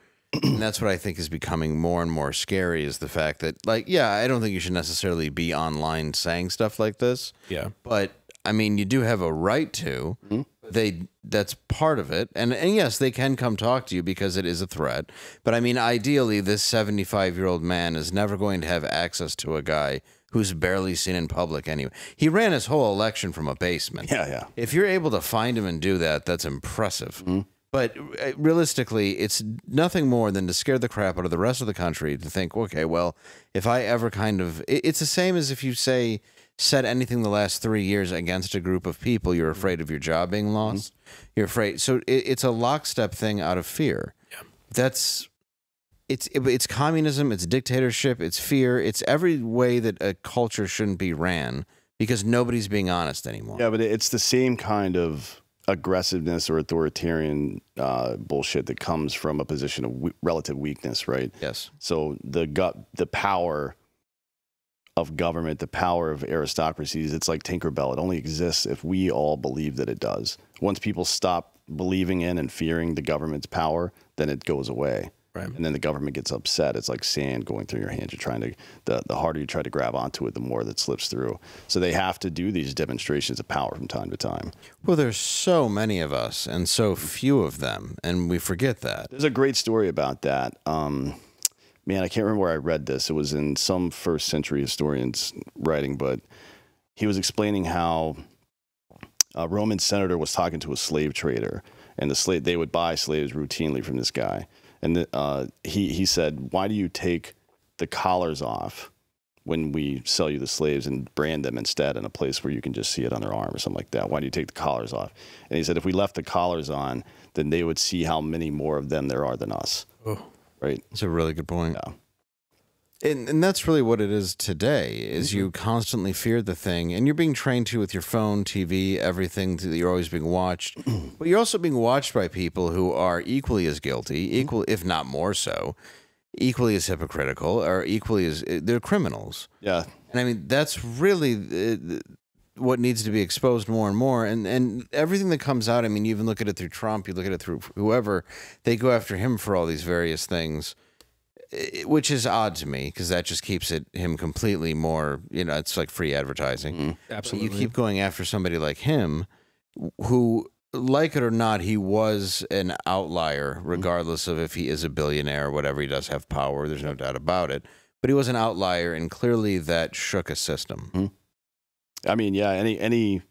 And that's what I think is becoming more and more scary is the fact that, like, yeah, I don't think you should necessarily be online saying stuff like this, Yeah. but I mean, you do have a right to. Mm-hmm. They that's part of it, and and yes, they can come talk to you because it is a threat. But I mean, ideally, this seventy five year old man is never going to have access to a guy who's barely seen in public anyway. He ran his whole election from a basement. yeah, yeah. If you're able to find him and do that, that's impressive. Mm-hmm. But uh, realistically, it's nothing more than to scare the crap out of the rest of the country to think, okay, well, if I ever kind of, it's the same as if you say said anything the last three years against a group of people, you're afraid of your job being lost. You're afraid. So it, it's a lockstep thing out of fear. Yeah. That's it's it- it's communism, it's dictatorship, it's fear, it's every way that a culture shouldn't be ran because nobody's being honest anymore. Yeah, but it's the same kind of aggressiveness or authoritarian uh, bullshit that comes from a position of relative weakness, right? Yes. So the gut, the power of government, the power of aristocracies, it's like Tinkerbell. It only exists if we all believe that it does. Once people stop believing in and fearing the government's power, then it goes away. Right. And then the government gets upset. It's like sand going through your hands. You're trying to, the, the harder you try to grab onto it, the more that slips through. So they have to do these demonstrations of power from time to time. Well, there's so many of us and so few of them, and we forget that. There's a great story about that. Um, man, I can't remember where I read this. It was in some first century historian's writing, but he was explaining how a Roman senator was talking to a slave trader, and the slave they would buy slaves routinely from this guy, and the, uh, he he said, "Why do you take the collars off?" When we sell you the slaves and brand them instead in a place where you can just see it on their arm or something like that, why do you take the collars off? And he said, if we left the collars on, then they would see how many more of them there are than us. Right? It's a really good point. Yeah. And, and that's really what it is today is you constantly fear the thing and you're being trained to with your phone tv everything that you're always being watched but you're also being watched by people who are equally as guilty equal if not more so equally as hypocritical or equally as they're criminals Yeah. and I mean, that's really uh, what needs to be exposed more and more. And and everything that comes out, I mean, you even look at it through Trump, you look at it through whoever, they go after him for all these various things, eh, Eh, which is odd to me because that just keeps it him completely more. You know, it's like free advertising. Mm-hmm. But Absolutely. you keep going after somebody like him, who. Like it or not, he was an outlier, mm-hmm. regardless of if he is a billionaire or whatever. He does have power. There's no doubt about it but he was an outlier, and clearly that shook a system. Mm-hmm. I mean, yeah, any any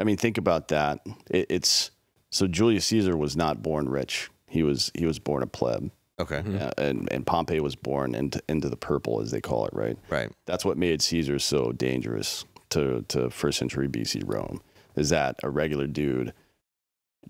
I mean, think about that. It, it's so Julius Caesar was not born rich. He was he was born a pleb. Okay, Yeah, mm-hmm. and, and Pompey was born into into the purple, as they call it, right? right. That's what made Caesar so dangerous to, to first century BC Rome, is that a regular dude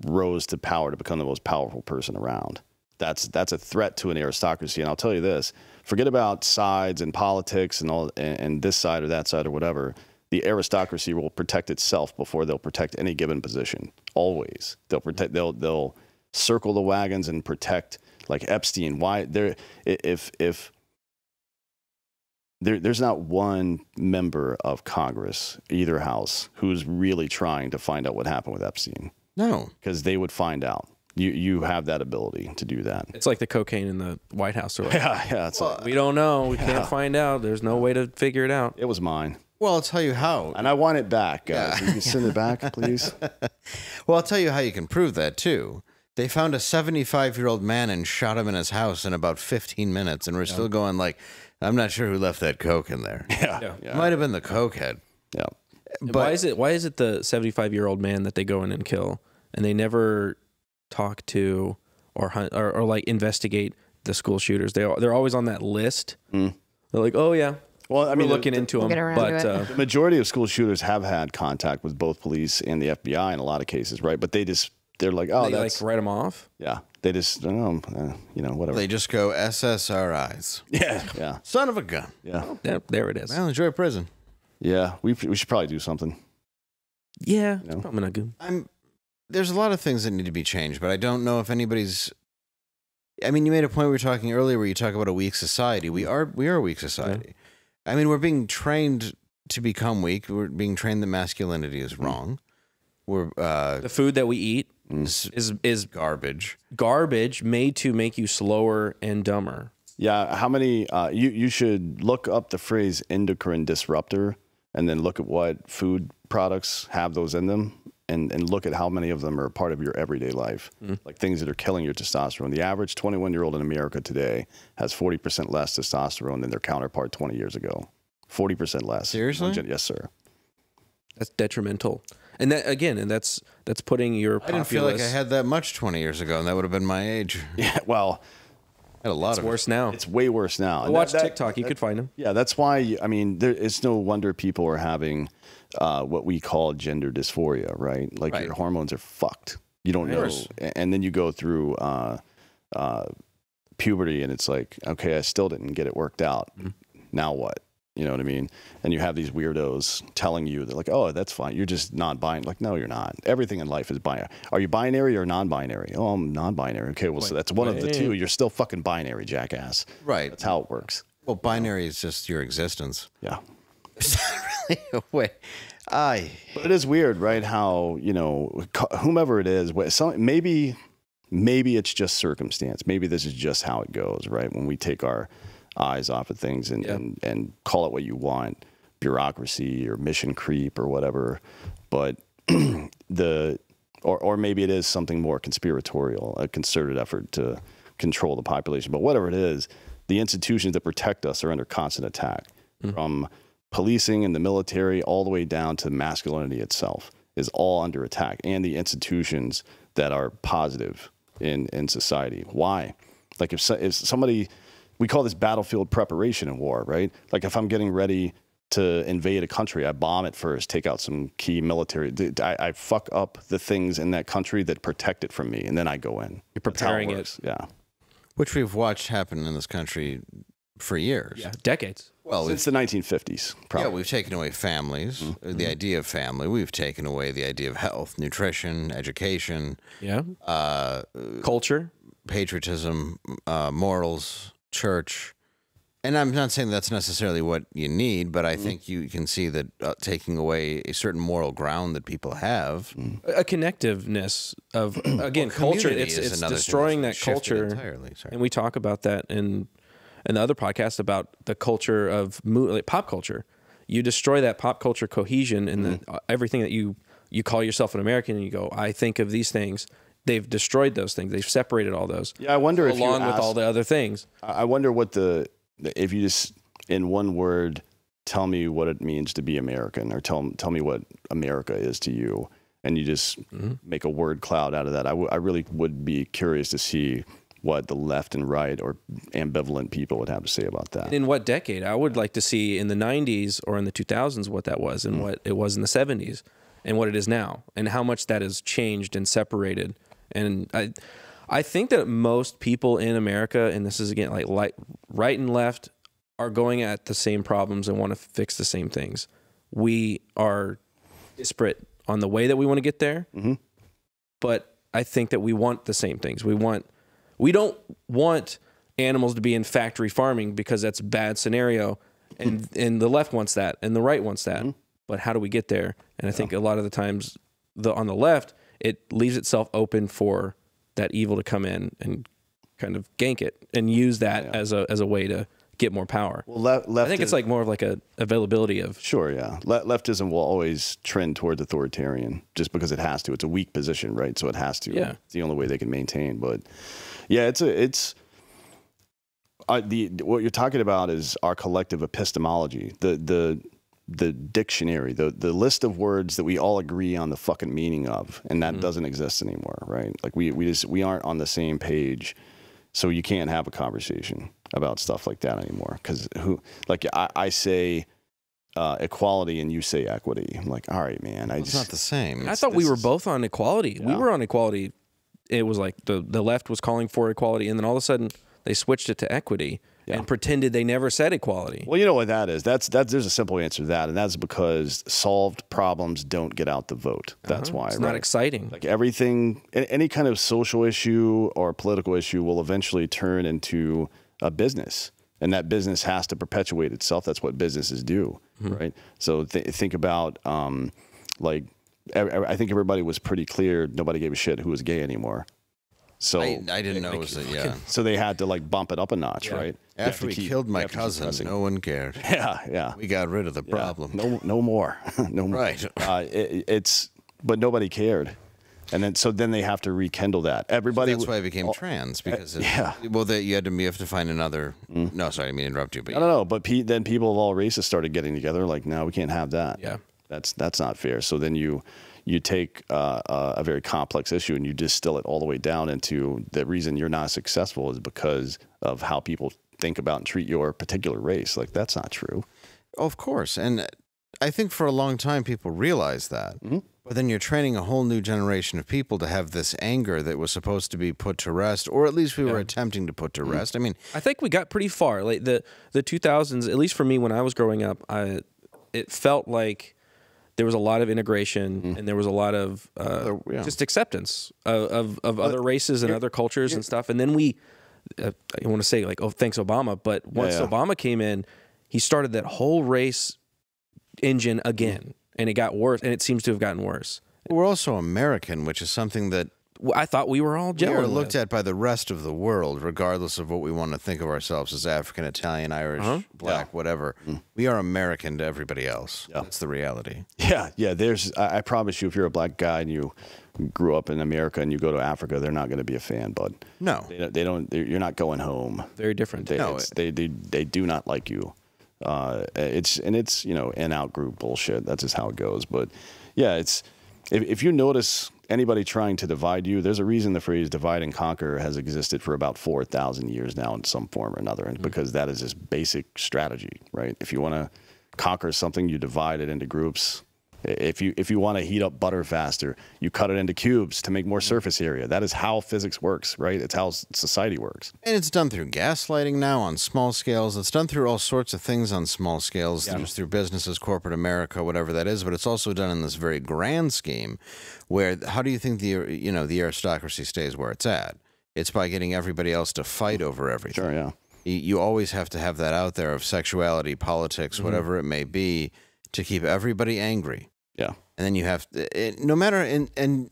rose to power to become the most powerful person around. That's that's a threat to an aristocracy. And I'll tell you this: forget about sides and politics and all and, and this side or that side or whatever. The aristocracy will protect itself before they'll protect any given position. Always, they'll protect. They'll they'll circle the wagons and protect. Like Epstein, why there? If if there, there's not one member of Congress, either house, who's really trying to find out what happened with Epstein No, because they would find out. You you have that ability to do that. It's like the cocaine in the White House. Or Yeah, yeah. It's like, we don't know. We can't find out. There's no way to figure it out. it was mine, well, I'll tell you how. and I want it back, guys. Can you send it back, please? Well, I'll tell you how you can prove that too. They found a 75 year old man and shot him in his house in about 15 minutes, and we're still going like, I'm not sure who left that coke in there. Yeah, Yeah. yeah, Might have been the coke head. yeah. why is it? Why is it the 75 year old man that they go in and kill, and they never talk to or hunt or, or like investigate the school shooters? They they're always on that list. They're like, oh yeah, Well, I we're mean, the- looking into We'll them, but uh, The majority of school shooters have had contact with both police and the FBI in a lot of cases, right? But they just they're like, oh, they that's like write them off. yeah. They just, I don't know, uh, you know, whatever. They just go SSRIs. yeah, yeah, Son of a gun. yeah, There, there it is. I'll enjoy prison. yeah. We we should probably do something. Yeah, it's No. probably not good. I'm there's a lot of things that need to be changed, but I don't know if anybody's I mean, you made a point we were talking earlier where you talk about a weak society. We are we are a weak society. I mean, we're being trained to become weak. We're being trained that masculinity is wrong. We're uh The food that we eat s- is is garbage. garbage made to make you slower and dumber. Yeah, how many? Uh, you you should look up the phrase endocrine disruptor, and then look at what food products have those in them, and and look at how many of them are part of your everyday life, like things that are killing your testosterone. The average 21 year old in America today has 40 percent less testosterone than their counterpart 20 years ago. 40 percent less. Seriously? Yes, sir. That's detrimental. And that again, and that's that's putting your I didn't feel like I populace- had that much 20 years ago, and that would have been my age. Yeah. Well, Had a lot It's of worse now. It's way worse now. And Watch that- that- TikTok. You could find them. Yeah, that's why. I mean, there, it's no wonder people are having uh, what we call gender dysphoria, right? Like Right. your hormones are fucked. You don't know, course. A- and then you go through uh, uh, puberty, and it's like, okay, I still didn't get it worked out. Mm-hmm. Now what? You know what I mean? And you have these weirdos telling you they're like, "Oh, that's fine. You're just non-binary." Like, no, you're not. Everything in life is binary. Are you binary or non-binary? Oh, I'm non-binary. Okay, well, so that's one of the two. You're still fucking binary, jackass. Right. That's how it works. Well, binary is just your existence. Yeah. Wait, I But it is weird, right? How you know whomever it is, some maybe maybe it's just circumstance. Maybe this is just how it goes, right? When we take our eyes off of things and Yeah. and, and call it what you want, bureaucracy or mission creep or whatever. But the or or maybe it is something more conspiratorial, a concerted effort to control the population. But whatever it is, the institutions that protect us are under constant attack hmm. from policing and the military all the way down to masculinity itself is all under attack and the institutions that are positive in in society. Why? Like if so, if somebody we call this battlefield preparation in war, right? Like if I'm getting ready to invade a country, I bomb it first, take out some key military. I, I fuck up the things in that country that protect it from me, and then I go in. You're preparing it. works. Yeah. which we've watched happen in this country for years. Yeah, decades. Well, we've, Since the 1950s, probably. yeah, we've taken away families, uh, the idea of family. We've taken away the idea of health, nutrition, education, Yeah. uh, Culture. patriotism, uh, morals, church. And I'm not saying that's necessarily what you need, but I think you can see that uh, taking away a certain moral ground that people have, A connectiveness of again culture. It's it's destroying that culture entirely, sorry. And we talk about that in in the other podcast about the culture of mo- like pop culture. You destroy that pop culture cohesion and Mm-hmm. the, uh, everything that you you call yourself an American and you go, I think of these things. They've destroyed those things. They've separated all those. Yeah, I wonder if you along with all the other things. I wonder what the if you just in one word tell me what it means to be American, or tell tell me what America is to you, and you just mm-hmm. make a word cloud out of that. I, w- I really would be curious to see what the left and right or ambivalent people would have to say about that. in what decade? I would like to see in the 90s or in the 2000s what that was and mm. what it was in the 70s and what it is now and how much that has changed and separated. And I I think that most people in America and this is again like light, right and left are going at the same problems and want to fix the same things. We are disparate on the way that we want to get there. Mm-hmm. But I think that we want the same things. We want we don't want animals to be in factory farming because that's a bad scenario and and the left wants that and the right wants that mm-hmm. but how do we get there and i think a lot of the times the on the left it leaves itself open for that evil to come in and kind of gank it and use that as a as a way to get more power well, le- left i think it's like more of like a availability of Sure, yeah. Le- leftism will always trend towards authoritarian just because it has to. It's a weak position, right? So it has to. Yeah. It's the only way they can maintain. But yeah, it's a it's. Uh, the what you're talking about is our collective epistemology, the the the dictionary, the the list of words that we all agree on the fucking meaning of, and that doesn't exist anymore, right? Like we we just we aren't on the same page, so you can't have a conversation about stuff like that anymore. Because who like I, I say uh, equality and you say equity. I'm like, all right, man. I it's just not the same. i thought we were is- both on equality we were on equality it was like the the left was calling for equality and then all of a sudden they switched it to equity and pretended they never said equality Well, you know what that is. That's that's there's a simple answer to that, and that's because solved problems don't get out the vote. That's why. Uh-huh. it's right? not exciting Like everything, any kind of social issue or political issue will eventually turn into a business, and that business has to perpetuate itself. That's what businesses do, Mm-hmm. right? So th- think about um, like I think everybody was pretty clear. Nobody gave a shit who was gay anymore. So I, I didn't know it was a, yeah. so they had to like bump it up a notch, right? You After we keep- killed my have cousin, pressing. no one cared. Yeah, yeah. We got rid of the Yeah. problem. No, no more. no more. Right. Uh, it, it's, but nobody cared, and then so then they have to rekindle that. Everybody. That's why I became oh, trans because it, yeah. Well, that you had to you have to find another. No, sorry, I mean to interrupt you, but I don't know, but pe- then people of all races started getting together. Like, no, we can't have that. Yeah. that's that's not fair. So then you you take uh, a a very complex issue and you distill it all the way down into the reason you're not successful is because of how people think about and treat your particular race. Like that's not true. Of course. And I think for a long time people realized that. Mm-hmm. But then you're training a whole new generation of people to have this anger that was supposed to be put to rest, or at least we were attempting to put to mm-hmm. rest. I mean, I think we got pretty far. Like the the 2000s, at least for me when I was growing up, I it felt like there was a lot of integration and there was a lot of uh, yeah. just acceptance of of, of other races and other cultures and stuff. And then we, uh, I want to say like, oh, thanks Obama, but once. Obama came in, he started that whole race engine again, and it got worse, and it seems to have gotten worse. we're also American, which is something that I thought we were all we are looked with. at by the rest of the world, regardless of what we want to think of ourselves as African, Italian, Irish, black, whatever. We are American to everybody else. That's the reality. Yeah, yeah. There's. I, I promise you, if you're a black guy and you grew up in America and you go to Africa, they're not going to be a fan, bud. No. They don't. They don't they're- you're not going home. Very different. They, No, it's- they, they they do not like you. Uh, it's and it's you know in out group bullshit. That's just how it goes. But yeah, it's if, if you notice anybody trying to divide you, there's a reason the phrase "divide and conquer" has existed for about four thousand years now in some form or another, and mm. because that is this basic strategy, right? If you want to conquer something, you divide it into groups. If you if you want to heat up butter faster, you cut it into cubes to make more surface area. That is how physics works, right? It's how society works. And it's done through gaslighting now on small scales. It's done through all sorts of things on small scales, just through businesses, corporate America, whatever that is. But it's also done in this very grand scheme, where how do you think the you know the aristocracy stays where it's at? It's by getting everybody else to fight over everything. Sure, yeah. You, you always have to have that out there of sexuality, politics, Mm-hmm. whatever it may be, to keep everybody angry Yeah. and then you have it, no matter and and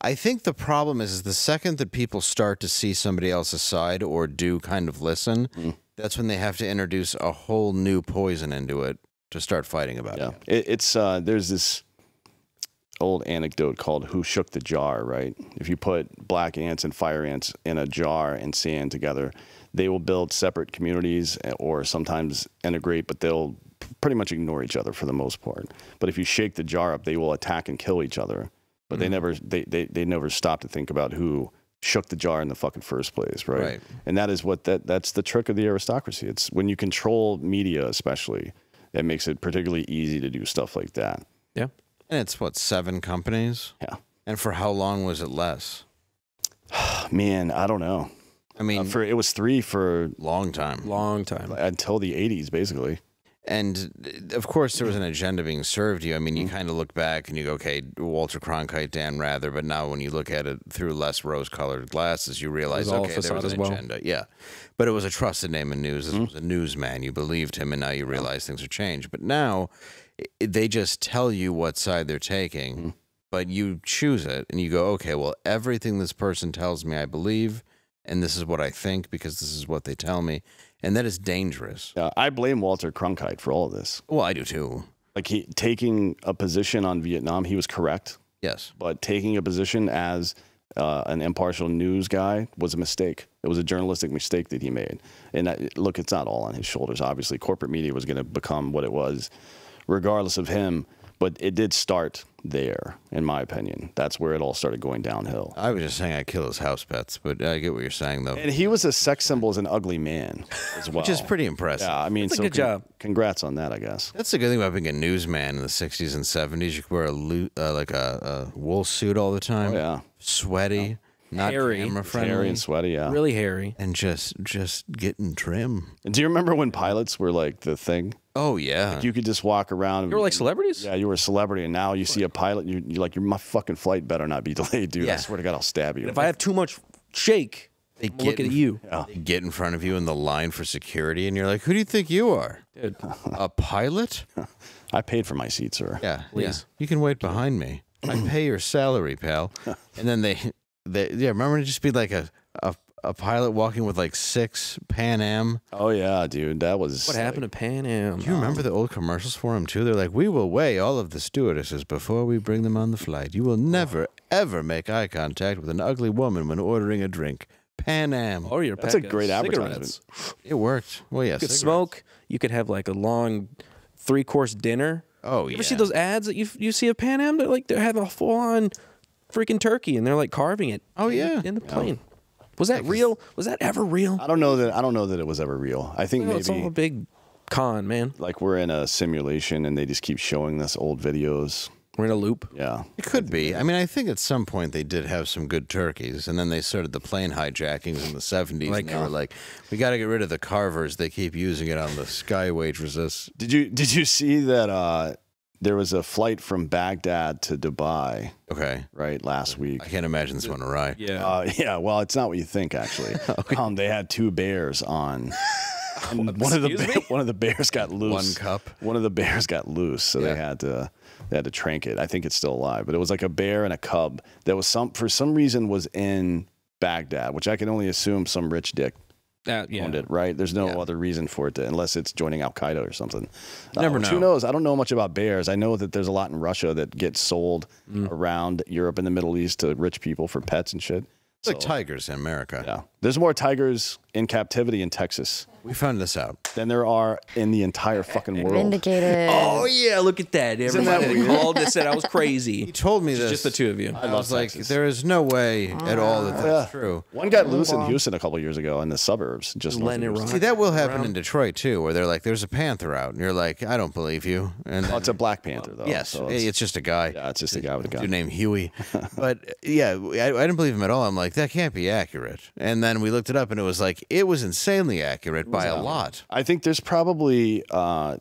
I think the problem is, is the second that people start to see somebody else's side or do kind of listen, that's when they have to introduce a whole new poison into it to start fighting about Yeah, it. it, it's uh, there's this old anecdote called "Who shook the jar?" Right? If you put black ants and fire ants in a jar and sand together, they will build separate communities eh, or sometimes integrate, but they'll pretty much ignore each other for the most part. But if you shake the jar up, they will attack and kill each other. But they never they, they they never stop to think about who shook the jar in the fucking first place, right? Right. And that is what that that's the trick of the aristocracy. It's when you control media, especially, it makes it particularly easy to do stuff like that. Yeah. And it's what seven companies, Yeah, and for how long was it less? man, I don't know. I mean, Uh, for it was three for a long time. Long time. until the '80s, basically. And uh, of course, there was an agenda being served you. I mean, Mm-hmm. you kind of look back and you go, okay, Walter Cronkite, Dan Rather, but now when you look at it through less rose colored glasses, you realize, okay, there was an well. agenda. Yeah. But it was a trusted name in news. This Mm-hmm. was a newsman. You believed him, and now you realize things are changed. But now i they just tell you what side they're taking, Mm-hmm. but you choose it and you go, okay, well, everything this person tells me, I believe, and this is what I think because this is what they tell me. And that is dangerous. Uh, I blame Walter Cronkite for all of this. Well, I do too. Like he taking a position on Vietnam, he was correct, Yes. but taking a position as uh, an impartial news guy was a mistake. It was a journalistic mistake that he made. And I, look, it's not all on his shoulders. Obviously, corporate media was going to become what it was, regardless of him. But it did start there, in my opinion. That's where it all started going downhill. I was just saying I'd kill his house pets, but I get what you're saying though, And he was a sex symbol as an ugly man as well. which is pretty impressive. Yeah, I mean, That's a so good job. Congrats on that, I guess. That's the good thing about being a newsman in the '60s and '70s. You could wear a lo- uh, like a, a wool suit all the time. Oh, yeah. sweaty, not Hairy. camera Hairy friendly, and sweaty, yeah. Really hairy. and just just getting trim. And do you remember when pilots were like the thing? Oh yeah, You could just walk around. You were like celebrities? Yeah, you were a celebrity, and now you see a pilot, you, you're like, your my fucking flight better not be delayed, dude. I swear to God, I'll stab you. If I have too much shake, they I'm looking in- at you. They get in front of you in the line for security, and you're like, "Who do you think you are? Dude. A pilot? I paid for my seat, sir. Yeah, Please. yeah. You can wait behind me. I pay your salary, pal." And then they, they yeah. Remember to just be like a a, a pilot walking with like six Pan Am. Oh yeah, dude, that was What happened to Pan Am? Do you remember the old commercials for him too? They're like, "We will weigh all of the stewardesses before we bring them on the flight. You will never ever make eye contact with an ugly woman when ordering a drink." Pan Am. Or your That's a great advertisement. It worked. Well, yeah. You could cigarettes. smoke. You could have like a long three course dinner. Oh, You yeah. ever see those ads that you you see of Pan Am? They're like they have a full on freaking turkey and they're like carving it. Oh, yeah. in the plane. Was that real? Was that ever real? I don't know that I don't know that it was ever real. I think No, it's all maybe a big con, man. like we're in a simulation and they just keep showing us old videos. We're in a loop. Yeah. It could be. I mean, I think at some point they did have some good turkeys, and then they started the plane hijackings in the 70s, Like, and they were like, we got to get rid of the carvers. They keep using it on the sky waitresses. Did you did you see that uh there was a flight from Baghdad to Dubai, Okay. right, last week? I can't imagine this one awry. Yeah. Uh, yeah, well, it's not what you think actually. um, they had two bears on. And one of the me? one of the bears got loose. One cup? One of the bears got loose, so Yeah. they had to they had to trank it. I think it's still alive, but it was like a bear and a cub that was some for some reason was in Baghdad, which I can only assume some rich dick That- yeah. owned it, right? There's no Yeah. other reason for it to, unless it's joining Al Qaeda or something. Uh, Never which know. Who knows? I don't know much about bears. I know that there's a lot in Russia that gets sold Mm. around Europe and the Middle East to rich people for pets and shit. It's like tigers in America. Yeah, there's more tigers in captivity in Texas We found this out. than there are in the entire fucking world. Vindicated. Oh yeah, look at that! Everybody that that called and said I was crazy. He told me this. just the two of you. I, love was like, Texas. there is no way ah. at all that that's true. One got loose in Houston a couple years ago in the suburbs, just north letting it Houston. See, that will happen in Detroit too, where they're like, "There's a panther out," and you're like, "I don't believe you." And Oh, it's a Black Panther though. yes, so it's, it's, just a guy. yeah, it's just a guy with a Dude gun. named Huey. but yeah, I, I didn't believe him at all. I'm like, that can't be accurate. And then we looked it up, and it was like it was insanely accurate by a lot. I think there's probably uh,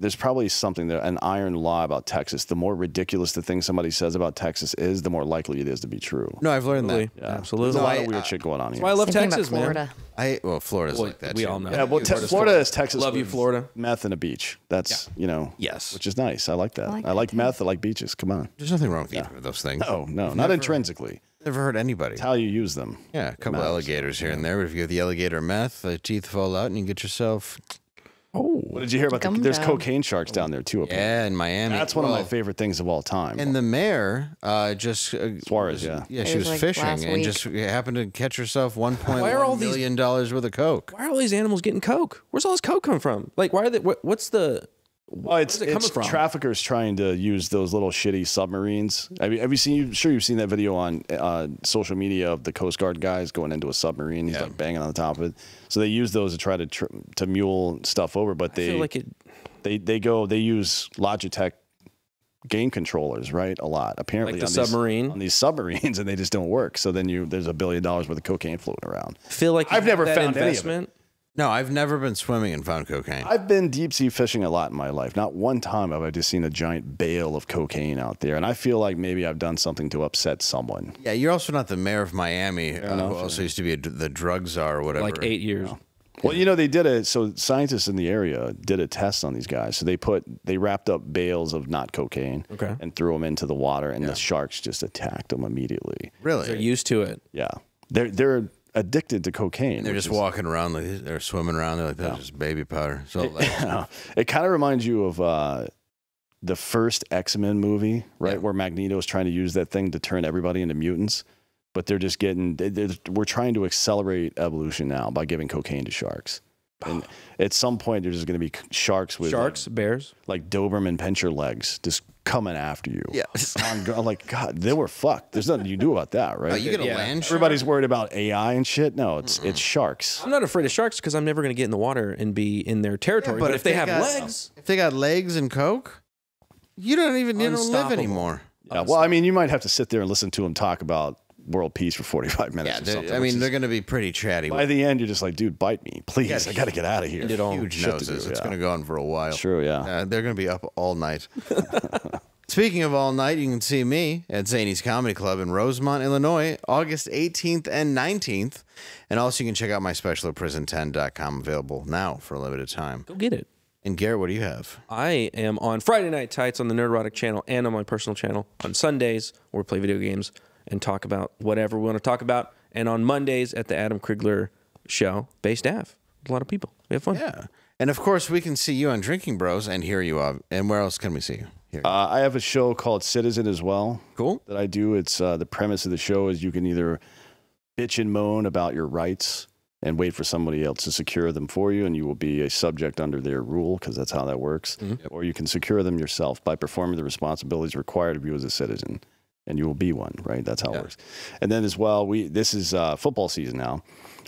there's probably something there, an iron law about Texas. The more ridiculous the thing somebody says about Texas is, the more likely it is to be true. No, I've learned that. Absolutely. Yeah. Absolutely. There's a lot I- of weird shit going on here. That's why I love Same Texas, about man. Florida. I well, Florida's Well, like that. we too. all know. yeah, well, You've te- heard Florida is Texas. Love you, Florida. Meth and a beach. That's you know. Yes. Which is nice. I like that. I I like like, that too. meth. I like beaches. Come on. There's nothing wrong with either of those things. No, no, not intrinsically. Never hurt anybody. It's how you use them. Yeah, a couple matters. alligators here and there. But if you get the alligator meth, the teeth fall out, and you get yourself. Oh, What did you hear about? The, there's job. cocaine sharks down there too. apparently. Yeah, in Miami. That's one of my favorite things of all time. And the mayor uh, just uh, Suarez, was- yeah. yeah, It she was was like fishing and week. just happened to catch herself one point Why are all one these- million dollars worth of coke. why are all these animals getting coke? Where's all this coke come from? Like, why are they? What, what's the? Well, it's, it coming it's from? traffickers trying to use those little shitty submarines. Have you, have you seen? You sure you've seen that video on uh, social media of the Coast Guard guys going into a submarine? He's Yeah. like banging on the top of it. So they use those to try to tr- to mule stuff over, but I they feel like it. they they go they use Logitech game controllers right a lot apparently Like the on these- submarine? on these submarines and they just don't work. So then you there's a billion dollars worth of cocaine floating around. Feel like you I've never that found any of it. Investment. No, I've never been swimming and found cocaine. I've been deep sea fishing a lot in my life. Not one time have I just seen a giant bale of cocaine out there, and I feel like maybe I've done something to upset someone. yeah, you're also not the mayor of Miami, uh, enough, who also used to be a, the drug czar or whatever. Like eight years. Well, you know they did it. So scientists in the area did a test on these guys. So they put they wrapped up bales of not cocaine, Okay. and threw them into the water, and the sharks just attacked them immediately. Really? They're used to it. Yeah, they're they're addicted to cocaine. And they're just is- walking around like they're swimming around. They're like, that's just baby powder. So like, it kind of reminds you of uh, the first X Men movie, right, Yeah. where Magneto is trying to use that thing to turn everybody into mutants, but they're just getting. they- they're- we're trying to accelerate evolution now by giving cocaine to sharks. And at some point, there's just going to be sharks with Sharks, um, bears. like, like Doberman pinscher legs just coming after you. Yeah. On go- I'm like, God, they were fucked. There's nothing you can do about that, right? Oh, you get a Yeah. land shark? Everybody's worried about AI and shit. No, it's it's sharks. I'm not afraid of sharks because I'm never going to get in the water and be in their territory. but, if, they, have got- legs, if they got legs and coke, you don't even you don't live anymore. Yeah, well, I mean, you might have to sit there and listen to them talk about world peace for 45 minutes Yeah, or something. I mean is- they're going to be pretty chatty. by the end, you're just like, dude, bite me, please. got I got to get out of here. Did all huge shit to noses. do, It's yeah. going to go on for a while. True, yeah. Uh, they're going to be up all night. Speaking of all night, you can see me at Zanies Comedy Club in Rosemont, Illinois, August 18th and 19th. And also, you can check out my special at prison10.com, available now for a limited time. go get it. And Garrett, what do you have? I am on Friday Night Tights on the Nerdrotic channel and on my personal channel. On Sundays, where we play video games and talk about whatever we want to talk about. And on Mondays at the Adam Crigler show, based Ave. A lot of people. We have fun. Yeah. And of course, we can see you on Drinkin' Bros and hear you. Uh, and where else can we see you? Here. Uh, I have a show called Citizen as well. Cool. That I do. It's uh, the premise of the show is you can either bitch and moan about your rights and wait for somebody else to secure them for you, and you will be a subject under their rule because that's how that works. Or you can secure them yourself by performing the responsibilities required of you as a citizen, and you will be one. Right? That's how it works. And then as well, we this is uh, football season now.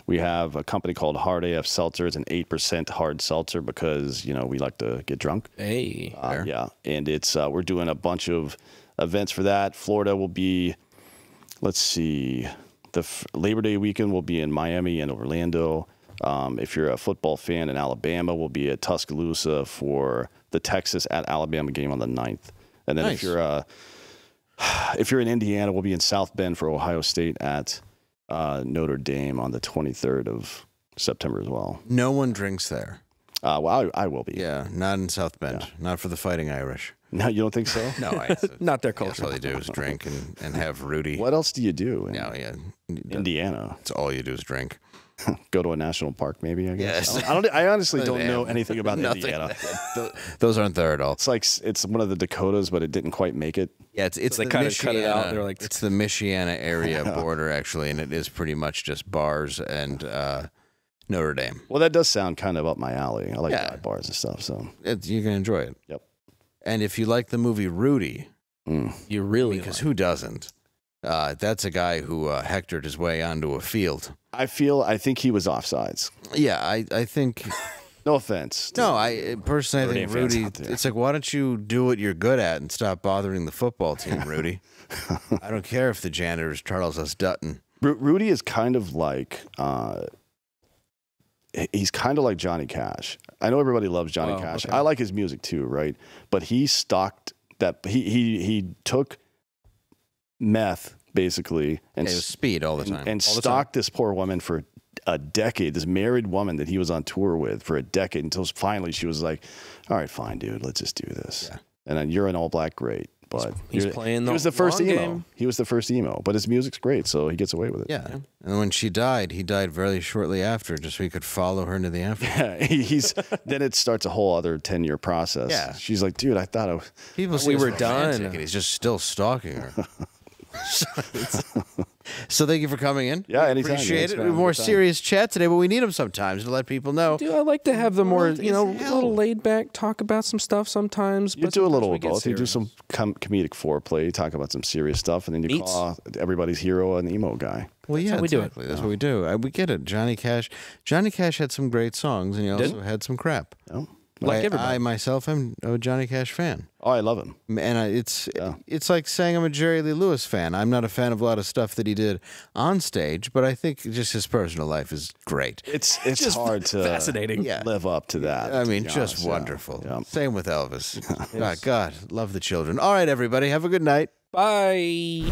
We have a company called Hard AF Seltzer. It's an eight percent hard seltzer because you know we like to get drunk. Hey. Uh, yeah, and it's uh, we're doing a bunch of events for that. Florida will be, let's see, the f- Labor Day weekend will be in Miami and Orlando. Um, if you're a football fan in Alabama, we'll be at Tuscaloosa for the Texas at Alabama game on the 9th. And then Nice. if you're uh, if you're in Indiana, we'll be in South Bend for Ohio State at uh, Notre Dame on the 23rd of September as well. No one drinks there. Uh, well, I, I will be. Yeah, not in South Bend. Not for the Fighting Irish. No, you don't think so? No, I, Not their culture. all they do is drink and, and have Rudy. What else do you do in No, yeah. Indiana? That's all you do is drink. Go to a national park, maybe. I guess. Yes. I don't. I honestly don't know anything about nothing. Indiana. Those aren't there at all. It's like it's one of the Dakotas, but it didn't quite make it. Yeah, it's it's they the kinda cut it out. Michiana- They're like- it's the Michiana area border actually, and it is pretty much just bars and uh, Notre Dame. Well, that does sound kind of up my alley. I like Yeah. bars and stuff. So It, you can enjoy it. Yep. And if you like the movie Rudy, mm. You really because who doesn't? Uh, that's a guy who uh, hectored his way onto a field. I feel. I think he was offsides. Yeah, I, I think No offense. to- no, I personally I think Rudy. It's like why don't you do what you're good at and stop bothering the football team, Rudy? I don't care if the janitor is Charles S. Dutton. Ru- Rudy is kind of like. Uh, he's kind of like Johnny Cash. I know everybody loves Johnny Oh, Cash. okay. I like his music too, right? But he stocked that. He he he took meth basically and Yeah, speed all the and, time. and All the stalked this poor woman for a decade. This married woman that he was on tour with for a decade until finally she was like, "All right, fine, dude, let's just do this." Yeah. And then you're an all black, great. But he's you're- playing He was the first emo. game. He was the first emo, but his music's great, so he gets away with it. Yeah. And when she died, he died very shortly after, just so he could follow her into the afterlife. Yeah, he's then it starts a whole other ten year process. Yeah. she's like, dude, I thought I was. People We were done. and he's just still stalking her. so, thank you for coming in. Yeah, We anytime, Appreciate man. it. It's We have been a more time. serious chat today, but we need them sometimes to let people know. Dude, I like to have the more, you know, a hell. little laid back, talk about some stuff sometimes. You but do a little we of both. You do some com- comedic foreplay, talk about some serious stuff, and then you Beats. call everybody's hero an emo guy. Well, yeah, how we do exactly. That's what we do. I, we get it. Johnny Cash. Johnny Cash had some great songs, and he also had some crap. No? Like I, everybody. I myself am a Johnny Cash fan. Oh, I love him. And I, it's Yeah. it's like saying I'm a Jerry Lee Lewis fan. I'm not a fan of a lot of stuff that he did on stage, but I think just his personal life is great. It's it's hard to fascinating. Yeah. live up to that. I mean, just honest, wonderful. Yeah. Same with Elvis. God, God, love the children. All right, everybody, have a good night. Bye.